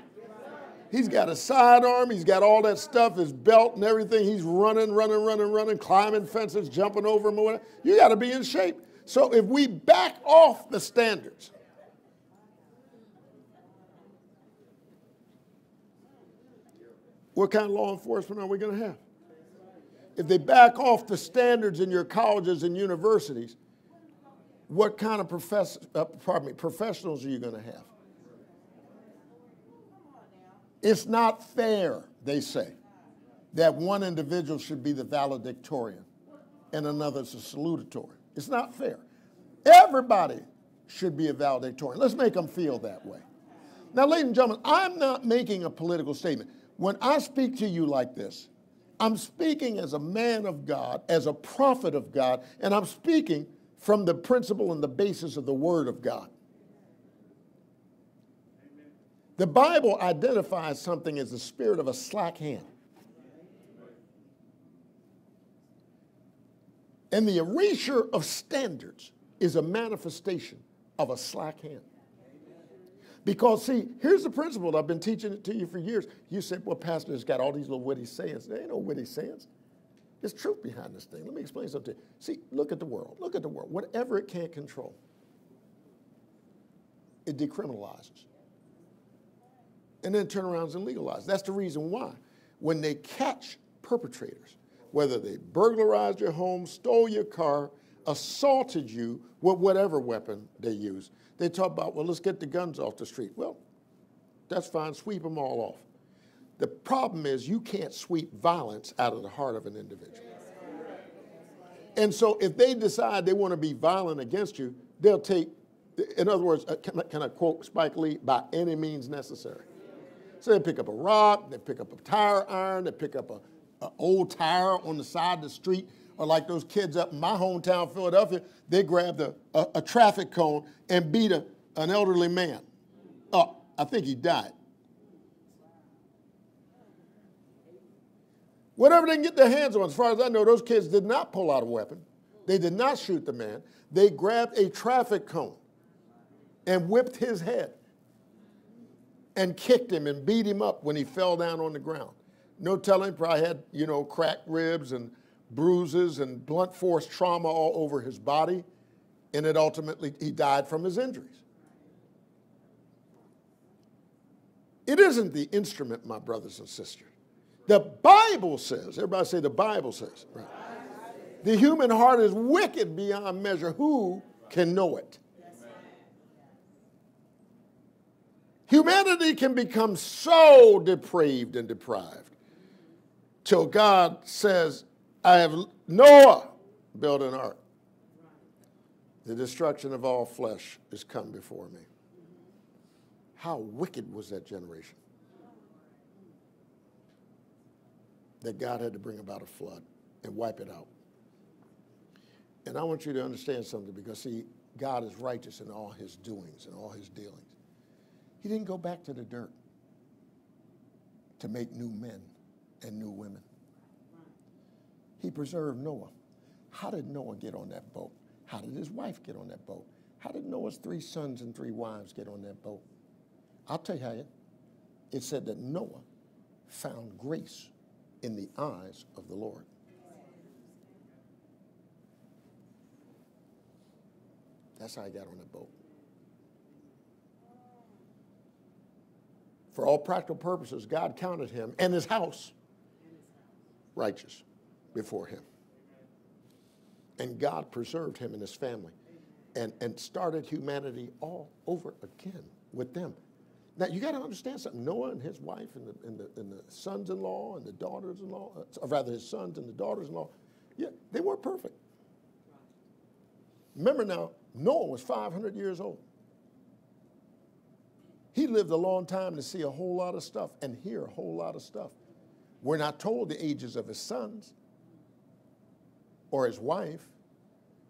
He's got a sidearm, he's got all that stuff, his belt and everything. He's running, running, running, running, climbing fences, jumping over them whatever. You got to be in shape. So if we back off the standards, what kind of law enforcement are we going to have? If they back off the standards in your colleges and universities, what kind of profess- uh, pardon me, professionals are you going to have? It's not fair, they say, that one individual should be the valedictorian and another is a salutatorian. It's not fair. Everybody should be a valedictorian. Let's make them feel that way. Now, ladies and gentlemen, I'm not making a political statement. When I speak to you like this, I'm speaking as a man of God, as a prophet of God, and I'm speaking from the principle and the basis of the Word of God. The Bible identifies something as the spirit of a slack hand. And the erasure of standards is a manifestation of a slack hand. Because, see, here's the principle. I've been teaching it to you for years. You said, well, Pastor has got all these little witty sayings. There ain't no witty sayings. There's truth behind this thing. Let me explain something to you. See, look at the world. Look at the world. Whatever it can't control, it decriminalizes. And then turn around and legalize. That's the reason why. When they catch perpetrators, whether they burglarized your home, stole your car, assaulted you with whatever weapon they use, they talk about, well, let's get the guns off the street. Well, that's fine, sweep them all off. The problem is you can't sweep violence out of the heart of an individual. And so if they decide they want to be violent against you, they'll take, in other words, uh, can I, can I quote Spike Lee, by any means necessary. So they pick up a rock, they pick up a tire iron, they pick up a, a old tire on the side of the street, or like those kids up in my hometown, Philadelphia, they grabbed a, a, a traffic cone and beat a, an elderly man. Oh, I think he died. Whatever they can get their hands on, as far as I know, those kids did not pull out a weapon. They did not shoot the man. They grabbed a traffic cone and whipped his head and kicked him and beat him up when he fell down on the ground. No telling, probably had, you know, cracked ribs and bruises and blunt force trauma all over his body, and it ultimately, he died from his injuries. It isn't the instrument, my brothers and sisters. The Bible says, everybody say the Bible says, right? The human heart is wicked beyond measure. Who can know it? Humanity can become so depraved and deprived till God says, I have Noah built an ark. The destruction of all flesh is come before me. How wicked was that generation? that God had to bring about a flood and wipe it out. And I want you to understand something because, see, God is righteous in all his doings and all his dealings. He didn't go back to the dirt to make new men and new women. He preserved Noah. How did Noah get on that boat? How did his wife get on that boat? How did Noah's three sons and three wives get on that boat? I'll tell you how. It said that Noah found grace in the eyes of the Lord. That's how he got on the boat. For all practical purposes, God counted him and his house righteous before him. And God preserved him and his family and, and started humanity all over again with them. Now, you got to understand something. Noah and his wife and the, and the, and the sons in law and the daughters in law, uh, or rather, his sons and the daughters in law, yeah, they weren't perfect. Remember now, Noah was 500 years old. He lived a long time to see a whole lot of stuff and hear a whole lot of stuff. We're not told the ages of his sons or his wife,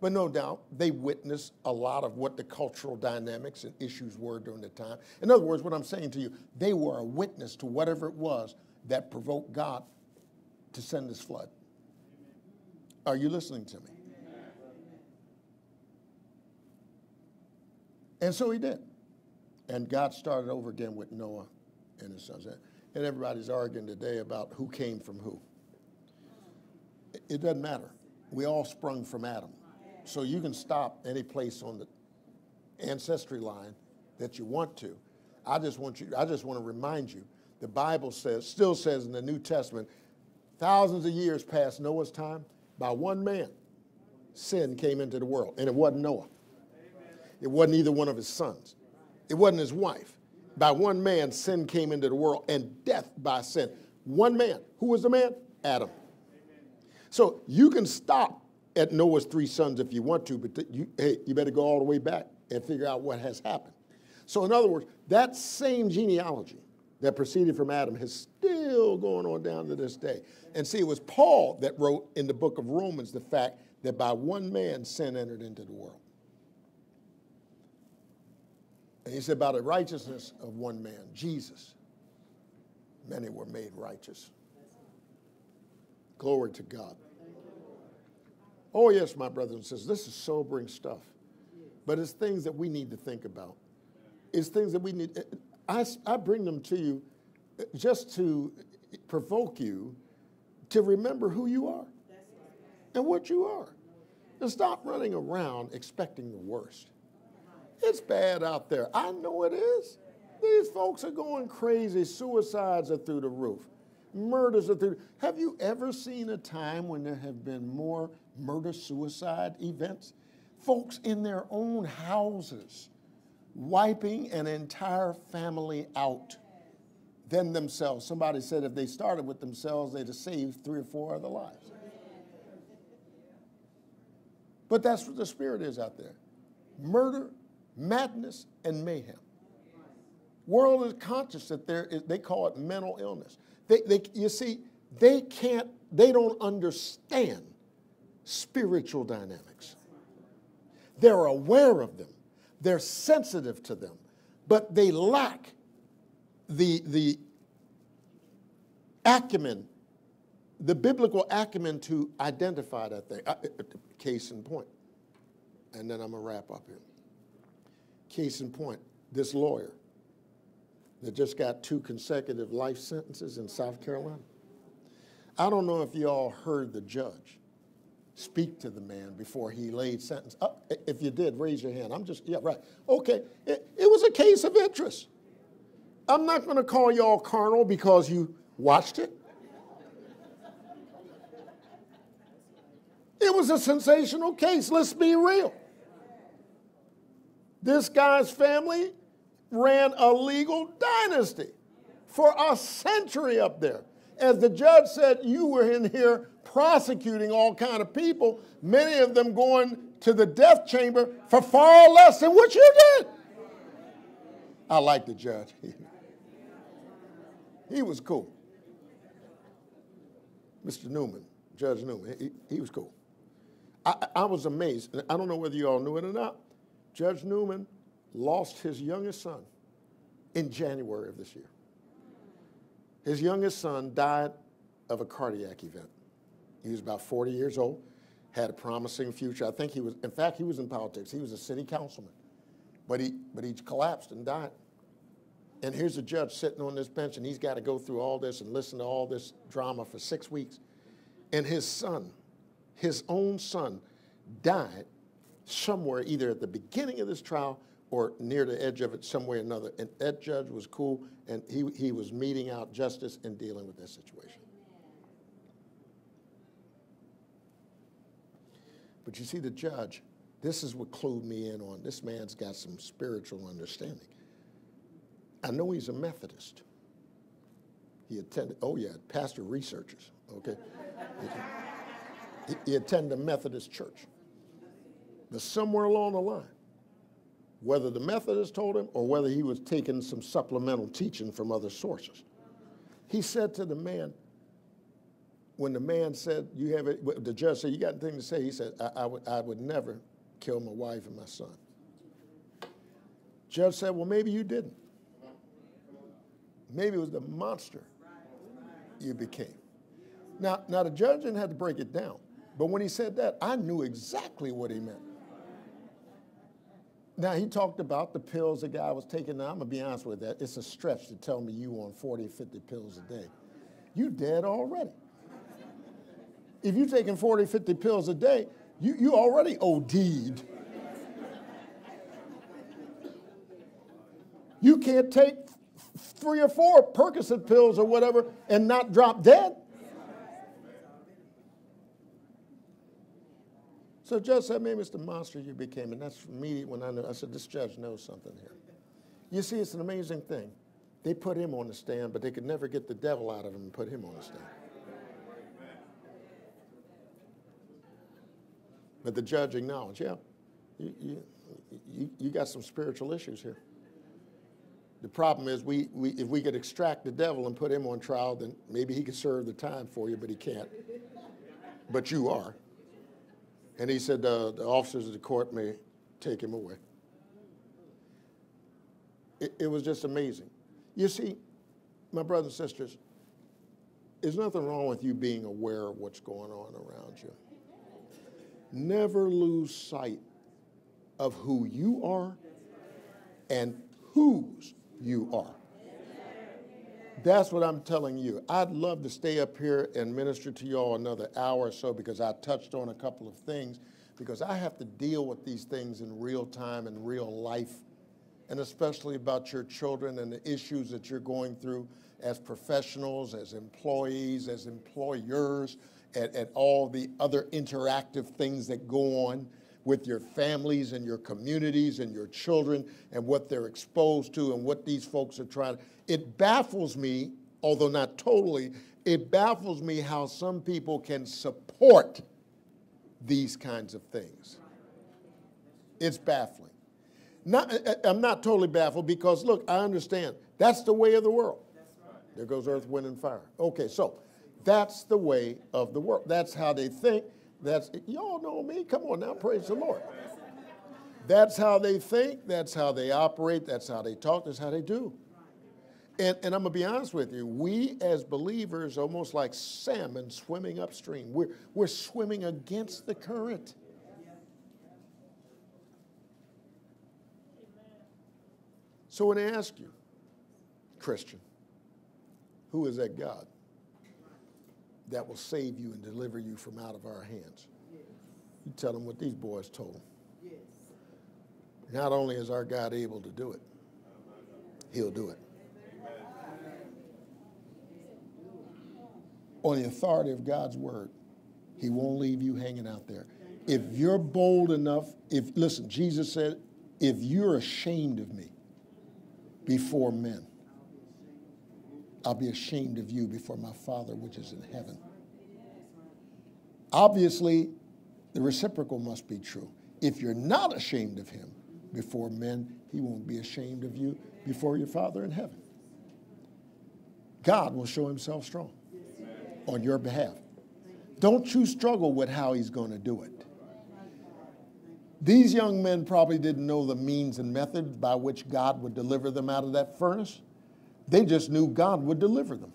but no doubt they witnessed a lot of what the cultural dynamics and issues were during the time. In other words, what I'm saying to you, they were a witness to whatever it was that provoked God to send this flood. Are you listening to me? And so he did. And God started over again with Noah and his sons. And everybody's arguing today about who came from who. It doesn't matter. We all sprung from Adam. So you can stop any place on the ancestry line that you want to. I just want you, I just want to remind you, the Bible says, still says in the New Testament, thousands of years past Noah's time, by one man, sin came into the world. And it wasn't Noah. It wasn't either one of his sons. It wasn't his wife. By one man, sin came into the world and death by sin. One man. Who was the man? Adam. So you can stop at Noah's three sons if you want to, but you, hey, you better go all the way back and figure out what has happened. So, in other words, that same genealogy that proceeded from Adam is still going on down to this day. And see, it was Paul that wrote in the book of Romans the fact that by one man sin entered into the world. And he said, by the righteousness of one man, Jesus, many were made righteous. Glory to God. Oh, yes, my brothers and sisters, this is sobering stuff. But it's things that we need to think about. It's things that we need. I, I bring them to you just to provoke you to remember who you are and what you are. And stop running around expecting the worst. It's bad out there. I know it is. These folks are going crazy. Suicides are through the roof. Murders are through. Have you ever seen a time when there have been more murder suicide events? Folks in their own houses wiping an entire family out than themselves. Somebody said if they started with themselves, they'd have saved three or four other lives. But that's what the spirit is out there murder, madness, and mayhem. World is conscious that there is, they call it mental illness. They, they, you see, they can't, they don't understand spiritual dynamics. They're aware of them, they're sensitive to them, but they lack the, the acumen, the biblical acumen to identify that thing. Uh, case in point. And then I'm going to wrap up here. Case in point, this lawyer that just got two consecutive life sentences in South Carolina. I don't know if you all heard the judge speak to the man before he laid sentence. Uh, if you did, raise your hand. I'm just, yeah, right. Okay, it, it was a case of interest. I'm not going to call you all carnal because you watched it. It was a sensational case, let's be real. This guy's family ran a legal dynasty for a century up there. As the judge said, you were in here prosecuting all kind of people, many of them going to the death chamber for far less than what you did. I like the judge. he was cool. Mr. Newman, Judge Newman, he, he was cool. I, I was amazed. I don't know whether you all knew it or not. Judge Newman lost his youngest son in January of this year. His youngest son died of a cardiac event. He was about 40 years old, had a promising future. I think he was, in fact, he was in politics. He was a city councilman. But he, but he collapsed and died. And here's a judge sitting on this bench, and he's got to go through all this and listen to all this drama for six weeks. And his son, his own son, died somewhere, either at the beginning of this trial or near the edge of it, somewhere or another. And that judge was cool, and he, he was meting out justice and dealing with that situation. But you see, the judge, this is what clued me in on. This man's got some spiritual understanding. I know he's a Methodist. He attended, oh yeah, pastor researchers, okay? he, he attended a Methodist church. Somewhere along the line, whether the Methodist told him or whether he was taking some supplemental teaching from other sources, he said to the man, when the man said, you have it, the judge said, you got anything to say? He said, I, I, would, I would never kill my wife and my son. Judge said, well, maybe you didn't. Maybe it was the monster you became. Now, now the judge didn't have to break it down, but when he said that, I knew exactly what he meant. Now, he talked about the pills the guy was taking. Now, I'm to be honest with that. It's a stretch to tell me you on 40, 50 pills a day. You dead already. If you're taking 40, 50 pills a day, you, you already OD'd. You can't take three or four Percocet pills or whatever and not drop dead. So judge said, maybe it's the monster you became. And that's immediate when I knew. I said, this judge knows something here. You see, it's an amazing thing. They put him on the stand, but they could never get the devil out of him and put him on the stand. But the judge acknowledged, yeah, you, you, you, you got some spiritual issues here. The problem is, we, we, if we could extract the devil and put him on trial, then maybe he could serve the time for you, but he can't. But you are. And he said uh, the officers of the court may take him away. It, it was just amazing. You see, my brothers and sisters, there's nothing wrong with you being aware of what's going on around you. Never lose sight of who you are and whose you are. That's what I'm telling you. I'd love to stay up here and minister to you all another hour or so because I touched on a couple of things because I have to deal with these things in real time and real life and especially about your children and the issues that you're going through as professionals, as employees, as employers, and, and all the other interactive things that go on with your families and your communities and your children and what they're exposed to and what these folks are trying. It baffles me, although not totally, it baffles me how some people can support these kinds of things. It's baffling. Not, I'm not totally baffled because, look, I understand. That's the way of the world. There goes earth, wind, and fire. Okay, so that's the way of the world. That's how they think. That's y'all know me. Come on now, praise the Lord. That's how they think. That's how they operate. That's how they talk. That's how they do. And, and I'm gonna be honest with you. We as believers, almost like salmon swimming upstream. We're we're swimming against the current. So when I ask you, Christian, who is that God? That will save you and deliver you from out of our hands. You tell them what these boys told them. Not only is our God able to do it, he'll do it. On the authority of God's word, he won't leave you hanging out there. If you're bold enough, if listen, Jesus said, if you're ashamed of me before men, I'll be ashamed of you before my Father which is in heaven. Obviously, the reciprocal must be true. If you're not ashamed of him before men, he won't be ashamed of you before your Father in heaven. God will show himself strong on your behalf. Don't you struggle with how he's going to do it. These young men probably didn't know the means and method by which God would deliver them out of that furnace. They just knew God would deliver them.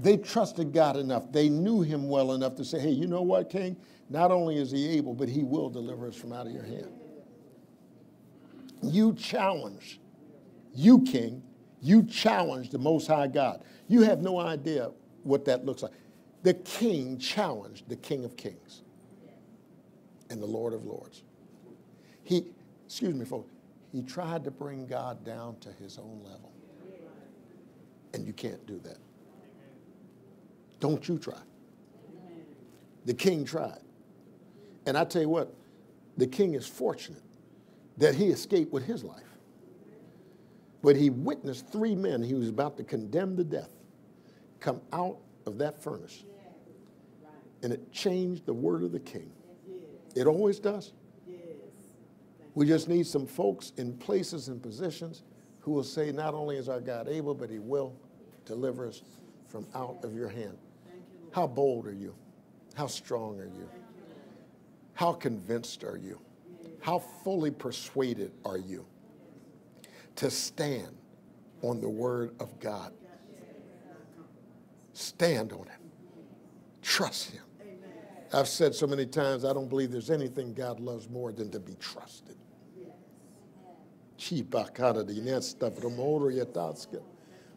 They trusted God enough. They knew him well enough to say, hey, you know what, King? Not only is he able, but he will deliver us from out of your hand. You challenge, you, King, you challenge the Most High God. You have no idea what that looks like. The King challenged the King of Kings and the Lord of Lords. He, excuse me, folks, he tried to bring God down to his own level. And you can't do that. Don't you try. The king tried. And I tell you what, the king is fortunate that he escaped with his life. But he witnessed three men he was about to condemn to death come out of that furnace. And it changed the word of the king. It always does. We just need some folks in places and positions who will say, not only is our God able, but he will deliver us from out of your hand. How bold are you? How strong are you? How convinced are you? How fully persuaded are you to stand on the word of God? Stand on it. Trust him. I've said so many times, I don't believe there's anything God loves more than to be trusted.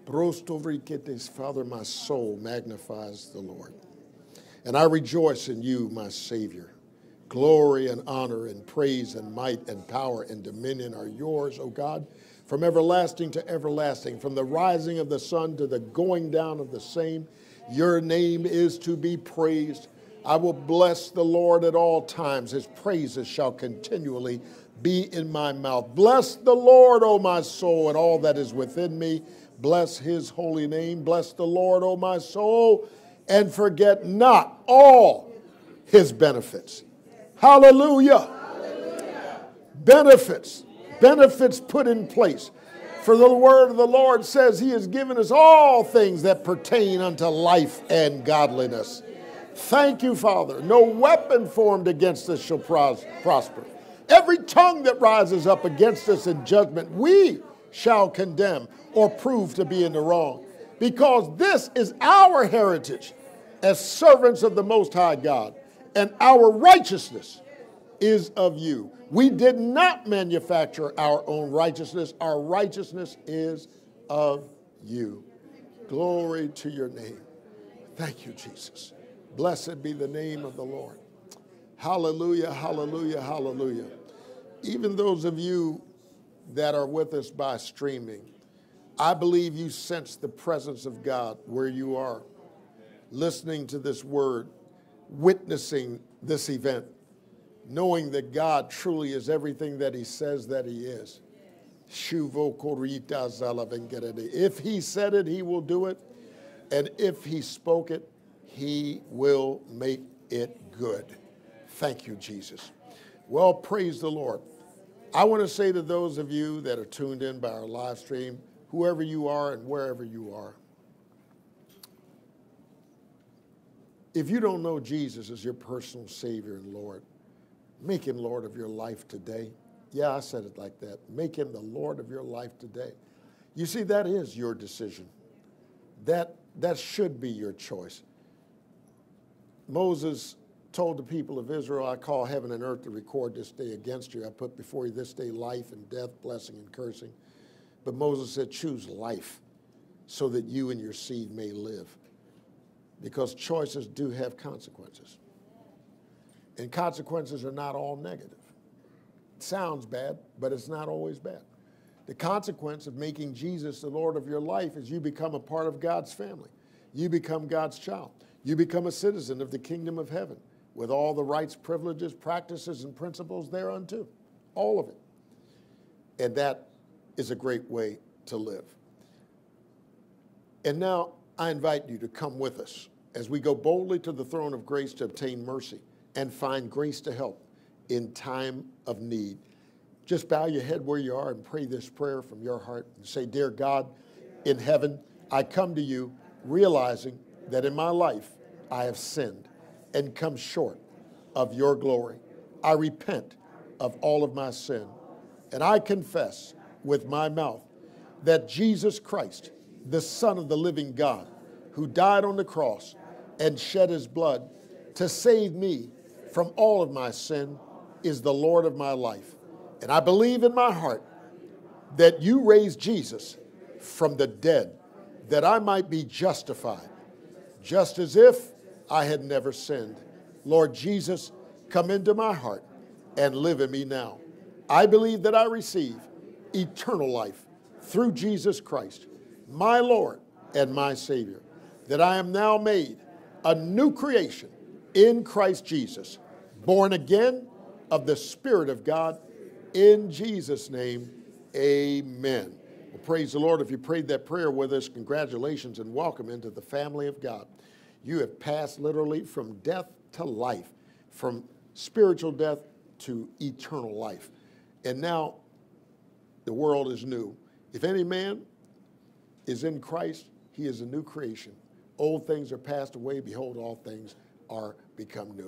Father, my soul magnifies the Lord. And I rejoice in you, my Savior. Glory and honor and praise and might and power and dominion are yours, O God, from everlasting to everlasting, from the rising of the sun to the going down of the same. Your name is to be praised. I will bless the Lord at all times. His praises shall continually be in my mouth. Bless the Lord, O my soul, and all that is within me. Bless his holy name. Bless the Lord, O my soul, and forget not all his benefits. Hallelujah. Hallelujah. Benefits. Benefits put in place. For the word of the Lord says he has given us all things that pertain unto life and godliness. Thank you, Father. No weapon formed against us shall pros- prosper. Every tongue that rises up against us in judgment, we shall condemn or prove to be in the wrong. Because this is our heritage as servants of the Most High God, and our righteousness is of you. We did not manufacture our own righteousness, our righteousness is of you. Glory to your name. Thank you, Jesus. Blessed be the name of the Lord. Hallelujah, hallelujah, hallelujah. Even those of you that are with us by streaming, I believe you sense the presence of God where you are, listening to this word, witnessing this event, knowing that God truly is everything that He says that He is. If He said it, He will do it. And if He spoke it, He will make it good. Thank you, Jesus. Well, praise the Lord. I want to say to those of you that are tuned in by our live stream, whoever you are and wherever you are, if you don't know Jesus as your personal Savior and Lord, make Him Lord of your life today. Yeah, I said it like that. Make Him the Lord of your life today. You see, that is your decision. That, that should be your choice. Moses told the people of Israel, I call heaven and earth to record this day against you. I put before you this day life and death, blessing and cursing. But Moses said, choose life so that you and your seed may live. Because choices do have consequences. And consequences are not all negative. It sounds bad, but it's not always bad. The consequence of making Jesus the Lord of your life is you become a part of God's family. You become God's child. You become a citizen of the kingdom of heaven with all the rights, privileges, practices, and principles thereunto. All of it. And that is a great way to live. And now I invite you to come with us as we go boldly to the throne of grace to obtain mercy and find grace to help in time of need. Just bow your head where you are and pray this prayer from your heart and say, Dear God in heaven, I come to you realizing that in my life I have sinned and come short of your glory. I repent of all of my sin, and I confess with my mouth that Jesus Christ, the Son of the living God, who died on the cross and shed his blood to save me from all of my sin, is the Lord of my life. And I believe in my heart that you raised Jesus from the dead, that I might be justified, just as if I had never sinned. Lord Jesus, come into my heart and live in me now. I believe that I receive eternal life through Jesus Christ, my Lord and my Savior, that I am now made a new creation in Christ Jesus, born again of the Spirit of God. In Jesus' name, amen. Well, praise the Lord. If you prayed that prayer with us, congratulations and welcome into the family of God. You have passed literally from death to life, from spiritual death to eternal life. And now the world is new. If any man is in Christ, he is a new creation. Old things are passed away. Behold, all things are become new.